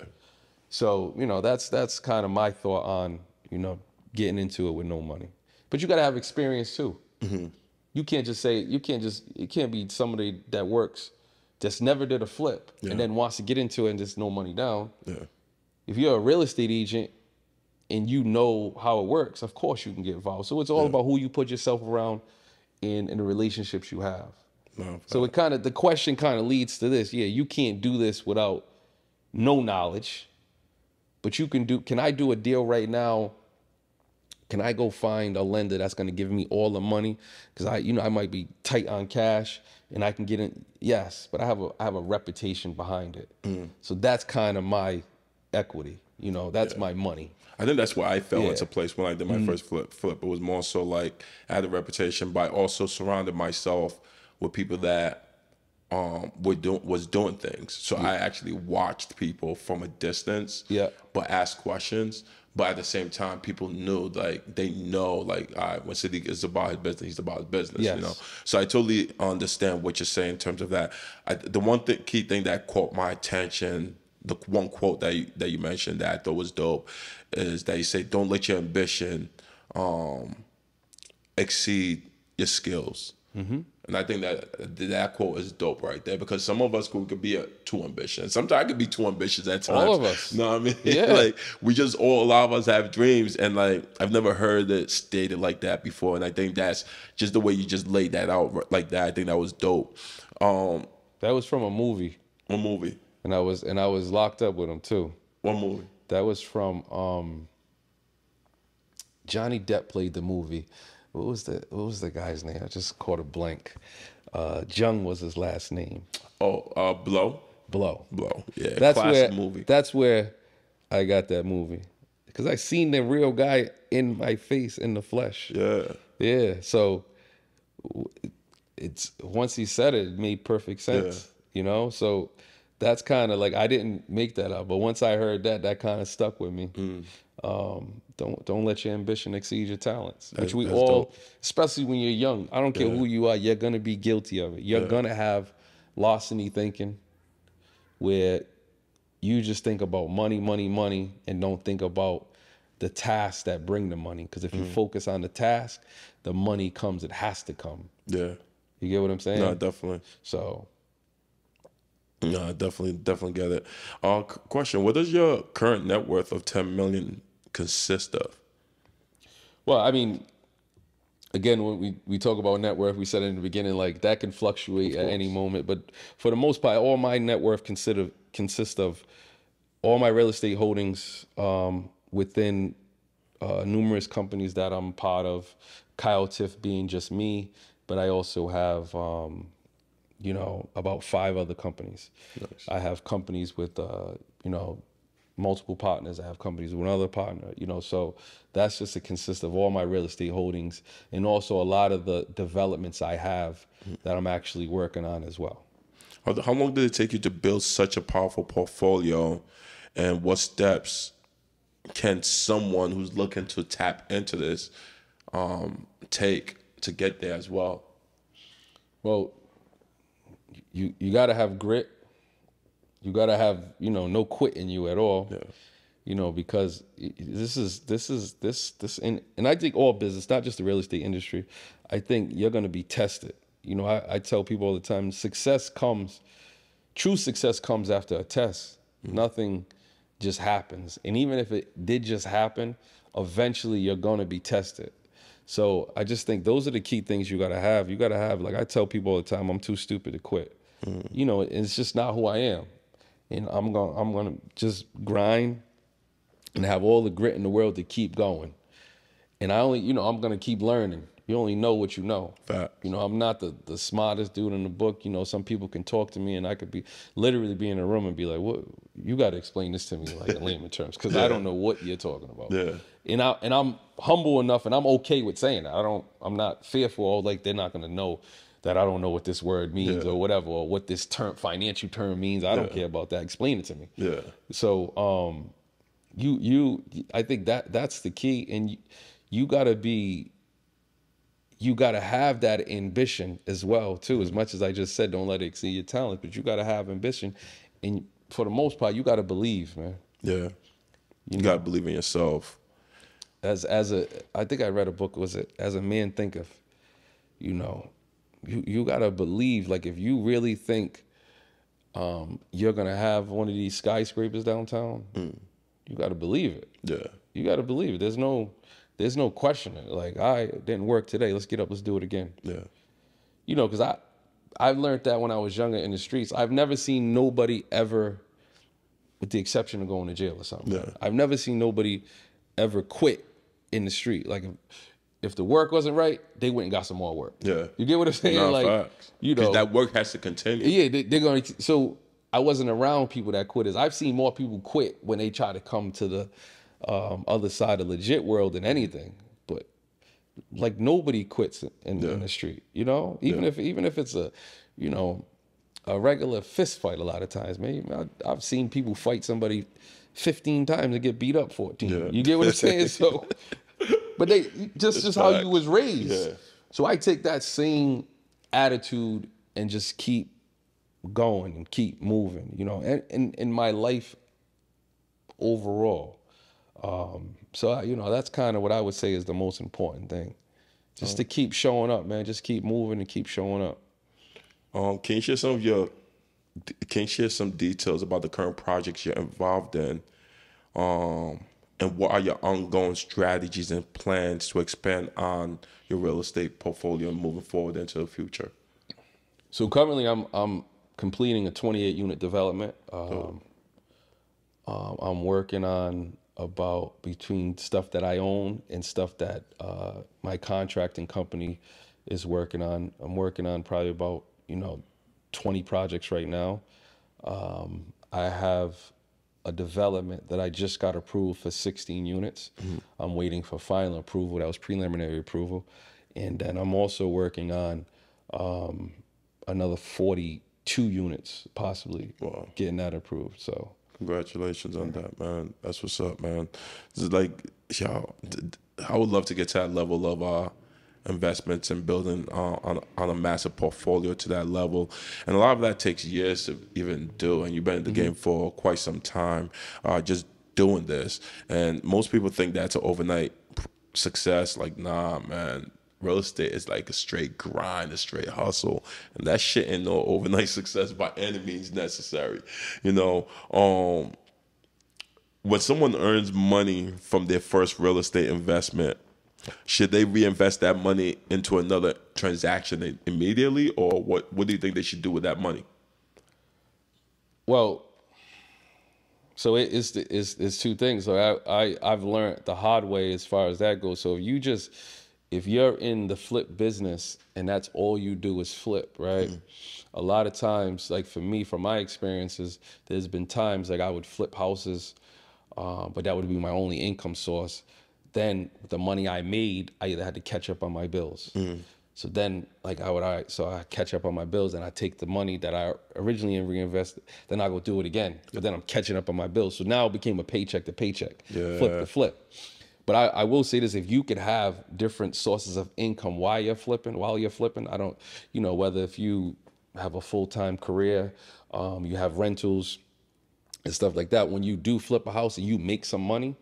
So you know that's that's kind of my thought on you know getting into it with no money. But you got to have experience too. Mm-hmm. You can't just say you can't just it can't be somebody that works just never did a flip Yeah. and then wants to get into it and just no money down. Yeah. If you're a real estate agent and you know how it works, of course you can get involved. So it's all about who you put yourself around in and the relationships you have. No, So it kind of the question kind of leads to this. Yeah, you can't do this without no knowledge. But you can do can I do a deal right now? Can I go find a lender that's going to give me all the money cuz I you know I might be tight on cash and I can get in yes, but I have a I have a reputation behind it. Mm. So that's kind of my equity, you know, that's my money. I think that's where I fell Yeah. Into place when I did my mm. first flip. Flip. It was more so like I had a reputation, but I also surrounded myself with people that um were doing was doing things. So I actually watched people from a distance. Yeah. But asked questions. But at the same time, people knew like they know like all right, when Sadiq is about his business, he's about his business. Yes. You know. So I totally understand what you're saying in terms of that. I, the one thing, key thing that caught my attention, the one quote that you, that you mentioned that I thought was dope, is that you say, "Don't let your ambition um, exceed your skills." Mm-hmm. And I think that that quote is dope right there because some of us could, could be uh too ambitious. Sometimes I could be too ambitious at times. All of us. You know what I mean? Yeah. like we just all a lot of us have dreams, and like I've never heard it stated like that before. And I think that's just the way you just laid that out like that. I think that was dope. Um, That was from a movie one movie, and I was and I was locked up with him too. one movie. That was from um, Johnny Depp played the movie. What was the what was the guy's name? I just caught a blank. Uh, Jung was his last name. Oh, uh, blow, Blow. blow. Yeah, That's where movie. that's where I got that movie because I seen the real guy in my face in the flesh. yeah, Yeah. So it's once he said it, it made perfect sense. You know, so that's kind of like I didn't make that up, but once I heard that, that kind of stuck with me. Mm. Um, don't don't let your ambition exceed your talents, which we all, dope. especially when you're young. I don't care who you are, you're gonna be guilty of it. You're gonna have larceny thinking, where you just think about money, money, money, and don't think about the tasks that bring the money. Because if you Mm. focus on the task, the money comes. It has to come. yeah. You get what I'm saying? No, definitely. so No, I definitely, definitely get it. Uh, question: What is your current net worth of ten million consist of? Well, I mean, again, when we, we talk about net worth, we said in the beginning, like that can fluctuate at any moment. But for the most part, all my net worth consider consist of all my real estate holdings um, within uh, numerous companies that I'm part of. Kyle Tiff being just me, but I also have, um, you know, about five other companies. I have companies with, uh, you know, multiple partners. I have companies with another partner, you know, so that's just to consist of all my real estate holdings and also a lot of the developments I have that I'm actually working on as well. How, how long did it take you to build such a powerful portfolio, and what steps can someone who's looking to tap into this um, take to get there as well? Well, you you got to have grit. You got to have, you know, no quit in you at all. You know, because this is this is this this and and I think all business, not just the real estate industry, I think you're going to be tested. You know, I, I tell people all the time, success comes, true success comes after a test. Mm-hmm. Nothing just happens. And even if it did just happen, eventually you're going to be tested. So I just think those are the key things you got to have. You got to have, like I tell people all the time, I'm too stupid to quit. Mm. You know, it's just not who I am. And I'm going I'm going to just grind and have all the grit in the world to keep going. And I only, you know, I'm going to keep learning. You only know what you know. Facts. You know, I'm not the, the smartest dude in the book. You know, some people can talk to me and I could be literally be in a room and be like, "What? You got to explain this to me like in layman terms because I don't know what you're talking about." Yeah. And I and I'm humble enough and I'm okay with saying that. I don't. I'm not fearful. Like they're not going to know that I don't know what this word means Yeah. or whatever or what this term financial term means. I don't care about that. Explain it to me. Yeah. So um, you you I think that that's the key, and you, you got to be. You got to have that ambition as well too. As much as I just said, don't let it exceed your talent, but you got to have ambition, and for the most part, you got to believe, man. Yeah. You gotta believe in yourself. as as a I think I read a book was it as a man thinketh, you know, you you gotta believe like if you really think um, you're gonna have one of these skyscrapers downtown, you gotta believe it. Yeah. You gotta believe it. There's no there's no questioning. it. Like I didn't work today. Let's get up. Let's do it again. Yeah. You know, because I I've learned that when I was younger in the streets. I've never seen nobody ever, with the exception of going to jail or something. Yeah. I've never seen nobody ever quit in the street. Like if, the work wasn't right, they went and got some more work. Yeah. You get what I'm saying? Like facts. you know that work has to continue. yeah, they, they're going to. So I wasn't around people that quit. As I've seen more people quit when they try to come to the um, other side of legit world than anything. But like nobody quits in, in the street, you know. Even if even if it's a, you know, a regular fist fight. A lot of times, man, I, I've seen people fight somebody fifteen times and get beat up fourteen. Yeah. You get what I'm saying? So, but they just just how you was raised. Yeah. So I take that same attitude and just keep going and keep moving, you know, and in, in my life overall. Um, so I, you know, that's kind of what I would say is the most important thing. Just to keep showing up, man. Just keep moving and keep showing up. Um, can you share some of your can you share some details about the current projects you're involved in? Um, and what are your ongoing strategies and plans to expand on your real estate portfolio moving forward into the future? So currently, I'm I'm completing a 28 unit development. Um, um, I'm working on about between stuff that I own and stuff that uh, my contracting company is working on. I'm working on probably about you know 20 projects right now. Um, I have a development that I just got approved for 16 units. I'm waiting for final approval. That was preliminary approval, and then I'm also working on um, another 42 units, possibly Wow. getting that approved. So Congratulations on that, man. That's what's up, man. This is like, d- I would love to get to that level of uh, investments and building uh, on on a massive portfolio to that level. And a lot of that takes years to even do. And you've been in the game for quite some time, uh, just doing this. And most people think that's an overnight success. Like, nah, man. Real estate is like a straight grind, a straight hustle, and that shit ain't no overnight success by any means necessary. You know, um, when someone earns money from their first real estate investment, should they reinvest that money into another transaction immediately, or what? What do you think they should do with that money? Well, so it, it's, it's it's two things. So I, I I've learned the hard way as far as that goes. So if you just if you're in the flip business and that's all you do is flip, right? A lot of times, like for me, from my experiences, there's been times like I would flip houses, uh, but that would be my only income source. Then the money I made, I either had to catch up on my bills. So then, like I would, I so I catch up on my bills, and I take the money that I originally reinvested, then I go do it again. But then I'm catching up on my bills. So now it became a paycheck to paycheck, flip Yeah. to flip. But I, I will say this: if you could have different sources of income while you're flipping, while you're flipping, I don't, you know, whether if you have a full time career, um, you have rentals and stuff like that. When you do flip a house and you make some money,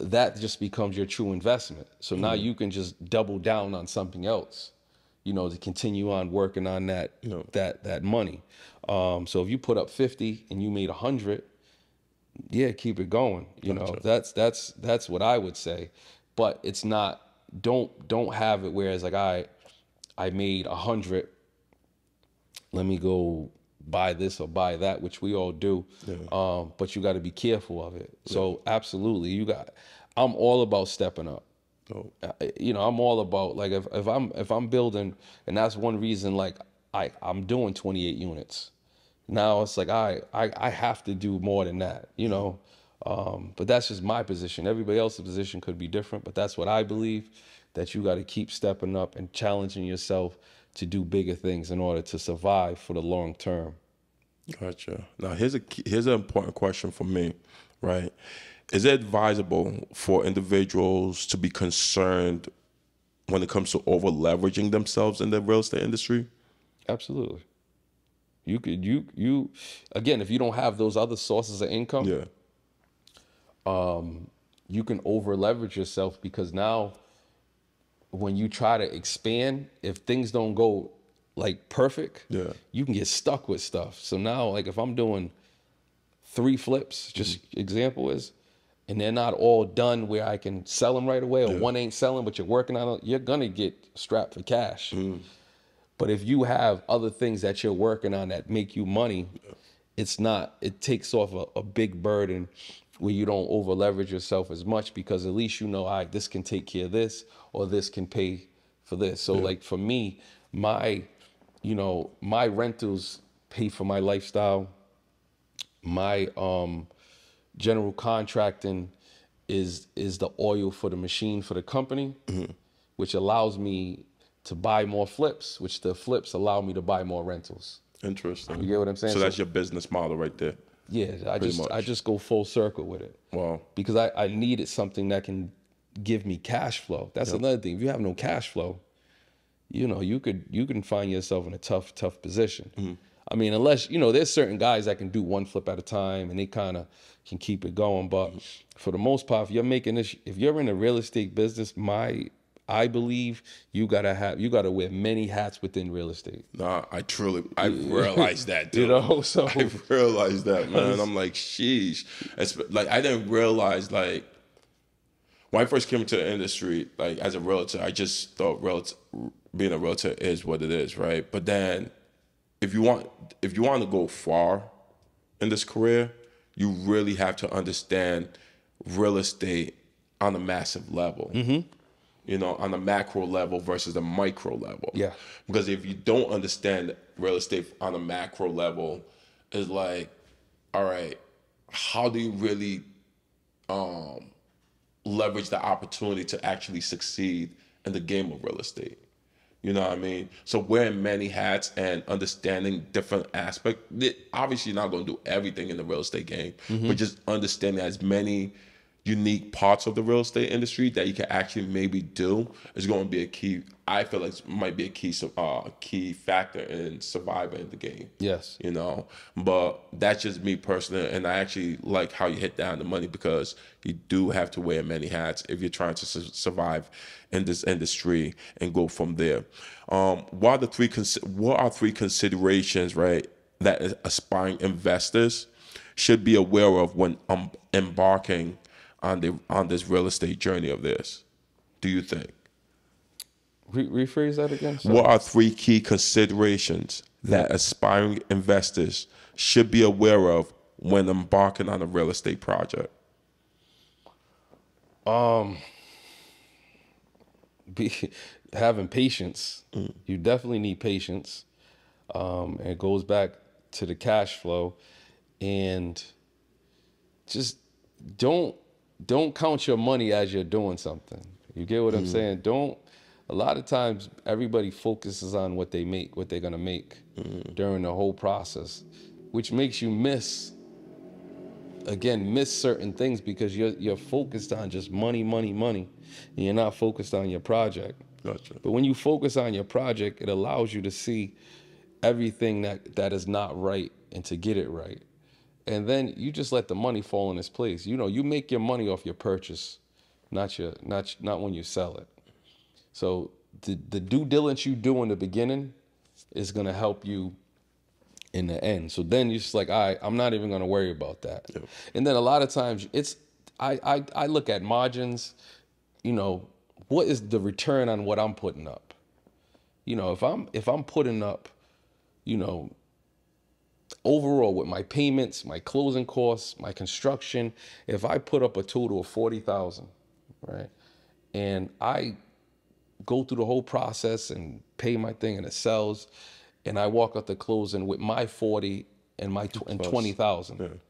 that just becomes your true investment. So now you can just double down on something else, you know, to continue on working on that you know, that that money. Um, so if you put up fifty and you made a hundred, yeah, keep it going. You know, that's that's that's what I would say. But it's not. Don't don't have it where it's like I I made a hundred. Let me go buy this or buy that, which we all do. Um, but you got to be careful of it. So absolutely, you got. I'm all about stepping up. I- you know, I'm all about like if, if I'm if I'm building, and that's one reason like I I'm doing 28 units. Now it's like I I I have to do more than that, you know. Um, but that's just my position. Everybody else's position could be different, but that's what I believe. That you got to keep stepping up and challenging yourself to do bigger things in order to survive for the long term. Gotcha. Now here's a here's an important question for me, right? Is it advisable for individuals to be concerned when it comes to over leveraging themselves in the real estate industry? Absolutely. You could you you again if you don't have those other sources of income, Yeah. Um, you can over leverage yourself because now when you try to expand, if things don't go like perfect, Yeah. you can get stuck with stuff. So now, like if I'm doing three flips, just mm-hmm. example is, and they're not all done where I can sell them right away, or one ain't selling, but you're working on it, you're gonna get strapped for cash. Mm-hmm. But if you have other things that you're working on that make you money, it's not. It takes off a, a big burden where you don't over leverage yourself as much because at least you know, all right, this can take care of this, or this can pay for this. So like for me, my, you know, my rentals pay for my lifestyle. My um, general contracting is is the oil for the machine for the company, which allows me to buy more flips, which the flips allow me to buy more rentals. Interesting. You get what I'm saying? So- that's your business model right there. Yeah, I just I just go full circle with it Wow. because I, I needed something that can give me cash flow. That's another thing. If you have no cash flow, you know, you could you can find yourself in a tough, tough position. Mm-hmm. I mean, unless, you know, there's certain guys that can do one flip at a time and they kind of can keep it going. But mm-hmm. for the most part, if you're making this, if you're in a real estate business, my I believe you gotta have you gotta wear many hats within real estate. Nah, I truly, I realized that dude. You know, so I realized that, man. I'm like, sheesh. It's, like, I didn't realize, like, when I first came into the industry, like, as a realtor, I just thought realtor, being a realtor is what it is, right? But then, if you want, if you want to go far in this career, you really have to understand real estate on a massive level. Mm-hmm. You know, on a macro level versus the micro level. Yeah. Because if you don't understand real estate on a macro level, it's like, all right, how do you really um, leverage the opportunity to actually succeed in the game of real estate? You know what I mean? So wearing many hats and understanding different aspects. Obviously, you're not going to do everything in the real estate game, but just understanding as many unique parts of the real estate industry that you can actually maybe do is going to be a key. I feel like it might be a key, uh, key factor in surviving the game yes. you know. But that's just me personally, and I actually like how you hit down the money because you do have to wear many hats if you're trying to su- survive in this industry and go from there. Um, what are the three? Cons- what are three considerations, right, that aspiring investors should be aware of when um, embarking on the on this real estate journey of this? Do you think? Re- rephrase that again. Sorry. What are three key considerations that aspiring investors should be aware of when embarking on a real estate project? Um, be having patience. You definitely need patience. Um, and it goes back to the cash flow, and just don't don't count your money as you're doing something. You get what I'm mm. saying? Don't. A lot of times, everybody focuses on what they make, what they're gonna make mm. during the whole process, which makes you miss again miss certain things because you're you're focused on just money, money, money, and you're not focused on your project. Gotcha. But when you focus on your project, it allows you to see everything that that is not right and to get it right. And then you just let the money fall in its place. You know, you make your money off your purchase, not your not not when you sell it. So the the due diligence you do in the beginning is gonna help you in the end. So then you're just like, all right, I'm not even gonna worry about that. And then a lot of times it's I, I I look at margins, you know, what is the return on what I'm putting up? You know, if I'm if I'm putting up, you know, overall with my payments, my closing costs, my construction, if I put up a total of forty thousand, right, and I go through the whole process and pay my thing and it sells, and I walk out the closing with my forty and my tw- and twenty thousand.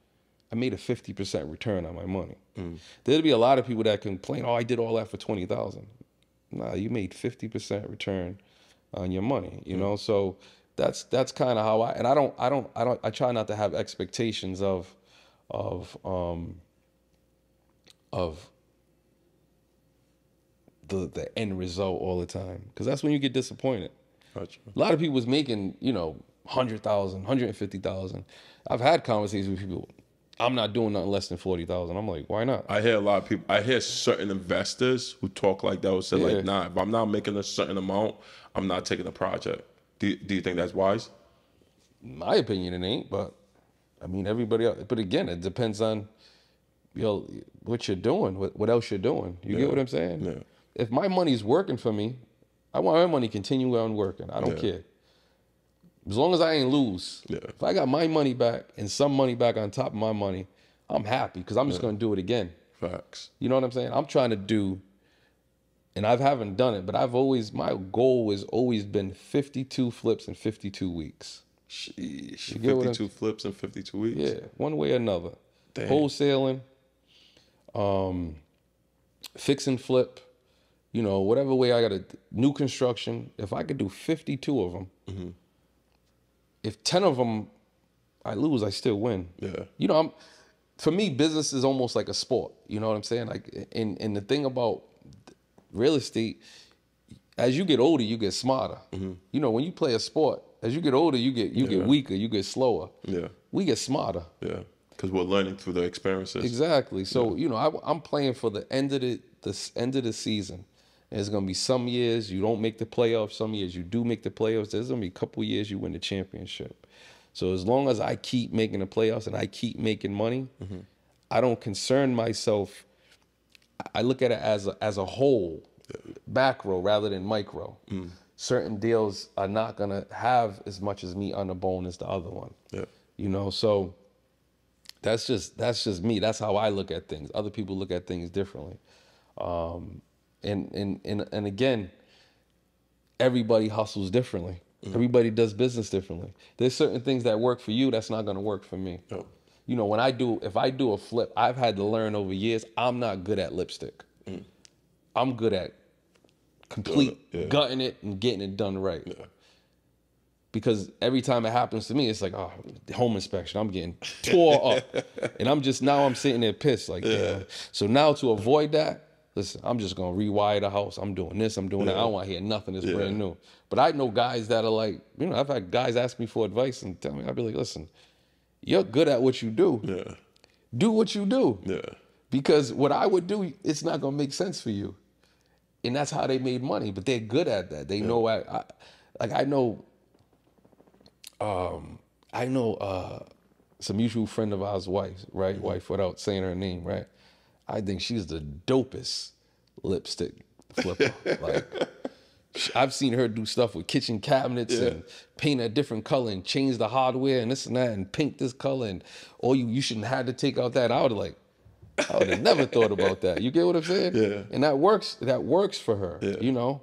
I made a fifty percent return on my money. Mm. There'll be a lot of people that complain, "Oh, I did all that for twenty thousand. Nah, you made fifty percent return on your money. You mm. know, so that's that's kind of how I and I don't I don't I don't I try not to have expectations of of um of the the end result all the time because that's when you get disappointed. Gotcha. A lot of people was making, you know, 100,000, 150,000. I've had conversations with people, I'm not doing nothing less than forty thousand. I'm like, why not? I hear a lot of people. I hear certain investors who talk like that. Who say Yeah. like, "Nah, if I'm not making a certain amount, I'm not taking the project." Do you, Do you think that's wise? In my opinion, it ain't. But I mean, everybody else. But again, it depends on you know what you're doing, what, what else you're doing. You get what I'm saying? Yeah. If my money's working for me, I want my money continue on working. I don't Yeah. care. As long as I ain't lose. Yeah. If I got my money back and some money back on top of my money, I'm happy because I'm just gonna do it again. Facts. You know what I'm saying? I'm trying to do, and I haven't done it, but I've always my goal has always been 52 flips in 52 weeks. Sheesh. get what I'm- 52 flips in 52 weeks. Yeah, one way or another. Damn. Wholesaling, um, fix and flip, you know, whatever way I got to new construction. If I could do 52 of them, Mm-hmm. if 10 of them I lose, I still win. Yeah. You know, I'm for me, business is almost like a sport. You know what I'm saying? Like, and and the thing about real estate, as you get older, you get smarter. Mm-hmm. You know, when you play a sport, as you get older, you get you get weaker, you get slower. Yeah. We get smarter. Yeah. Because we're learning through the experiences. Exactly. So you know, I, I'm playing for the end of the the end of the season. And There's gonna be some years you don't make the playoffs. Some years you do make the playoffs. There's gonna be a couple years you win the championship. So as long as I keep making the playoffs and I keep making money, mm-hmm. I don't concern myself. I look at it as a, as a whole, macro rather than micro. Certain deals are not gonna have as much as meat on the bone as the other one. Yeah. You know, so that's just that's just me. That's how I look at things. Other people look at things differently. Um, and and and and again, everybody hustles differently. Everybody does business differently. There's certain things that work for you that's not going to work for me. Yep. You know, when I do if I do a flip, I've had to learn over years. I'm not good at lipstick. Mm. I'm good at complete yeah. gutting it and getting it done right because every time it happens to me, it's like, oh, home inspection. I'm getting tore up, and I'm just now I'm sitting there pissed. Like, damn. So now to avoid that, listen, I'm just gonna rewire the house. I'm doing this. I'm doing that. I don't want to hear nothing that's brand new. But I know guys that are like, you know, I've had guys ask me for advice and tell me, I'd be like, listen, you're good at what you do. Yeah. Do what you do. Yeah. Because what I would do, it's not gonna make sense for you. And that's how they made money. But they're good at that. They know I, I like I know um I know uh it's a mutual friend of ours wife, right? Wife without saying her name, right? I think she's the dopest lipstick flipper. like I've seen her do stuff with kitchen cabinets and paint a different color and change the hardware and this and that and paint this color and or you you shouldn't have to take out that. I would like I would have never thought about that. You get what I'm saying? Yeah. And that works. That works for her. Yeah. You know.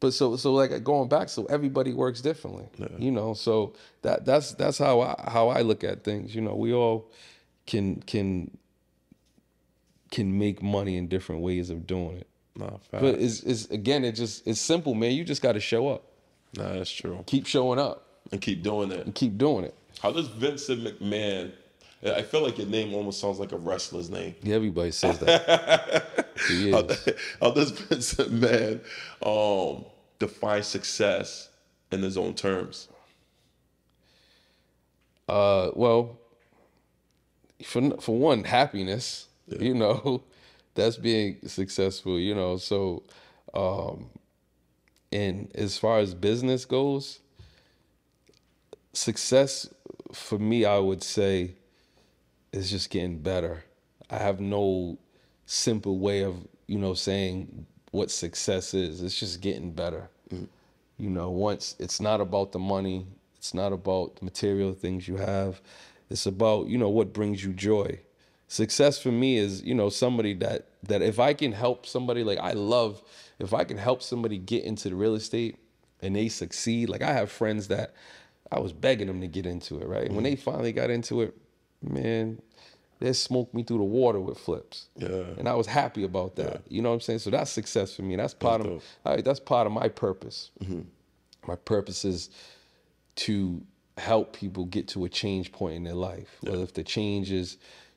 But so so like going back, so everybody works differently. Yeah. You know. So that that's that's how I how I look at things. You know, we all can can can make money in different ways of doing it. Nah, But facts. it's, it's again, it just it's simple, man. You just got to show up, Nah, that's true. keep showing up, And keep doing it. keep doing it. How does Vincent McMahon? I feel like your name almost sounds like a wrestler's name. Yeah, everybody says that. He How, is. how does Vincent McMahon um, define success in his own terms? Uh, well, for for one, happiness. You know, that's being successful. You know, so, um, and as far as business goes, success for me, I would say, is just getting better. I have no simple way of you know saying what success is. It's just getting better. You know, once it's not about the money, it's not about the material things you have. It's about, you know, what brings you joy. Success for me is, you know, somebody that that if I can help somebody like I love if I can help somebody get into the real estate and they succeed. Like I have friends that I was begging them to get into it, right? And when mm-hmm. they finally got into it, man, they smoked me through the water with flips. Yeah. And I was happy about that. You know what I'm saying? So that's success for me. That's part of all right, that's part of my purpose. Mm-hmm. My purpose is to help people get to a change point in their life. Whether if the change is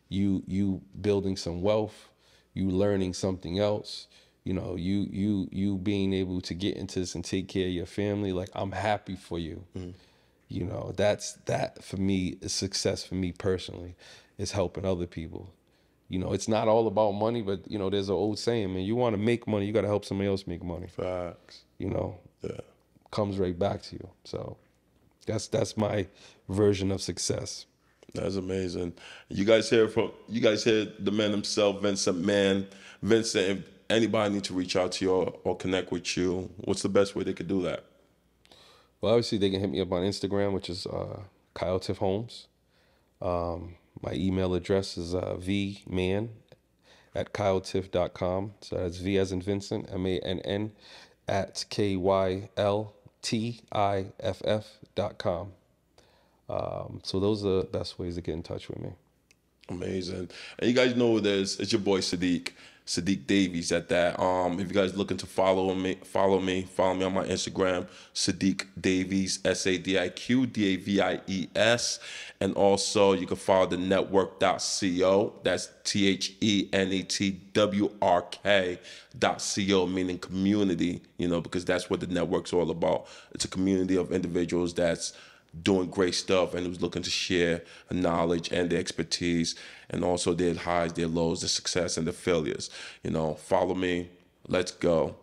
you you building some wealth, you learning something else, you know, you you you being able to get into this and take care of your family. Like I'm happy for you. Mm-hmm. You know, that's that for me is success for me personally, is helping other people. You know, it's not all about money, but you know, there's an old saying, man, you want to make money, you got to help somebody else make money. Facts. You know, Yeah. comes right back to you. So that's that's my version of success. That's amazing. You guys hear from you guys hear the man himself, Vincent Mann. Vincent, if anybody need to reach out to you or, or connect with you, what's the best way they could do that? Well, obviously they can hit me up on Instagram, which is uh, Kyle Tiff Holmes. Um, my email address is uh, vman at kyletiff.com. So that's V as in Vincent, M A N N, at K Y L T I F F dot com. Um, so those are the best ways to get in touch with me. Amazing. And you guys know who it is. It's your boy Sadiq. Sadiq Davies at that. Um, if you guys looking to follow me, follow me, follow me on my Instagram, Sadiq Davies, S A D I Q D A V I E S. And also you can follow thenetwrk.co. That's T H E N E T W R K dot co, meaning community, you know, because that's what The Netwrk's all about. It's a community of individuals that's doing great stuff and who's looking to share knowledge and their expertise and also their highs, their lows, their success and their failures. You know, follow me. Let's go.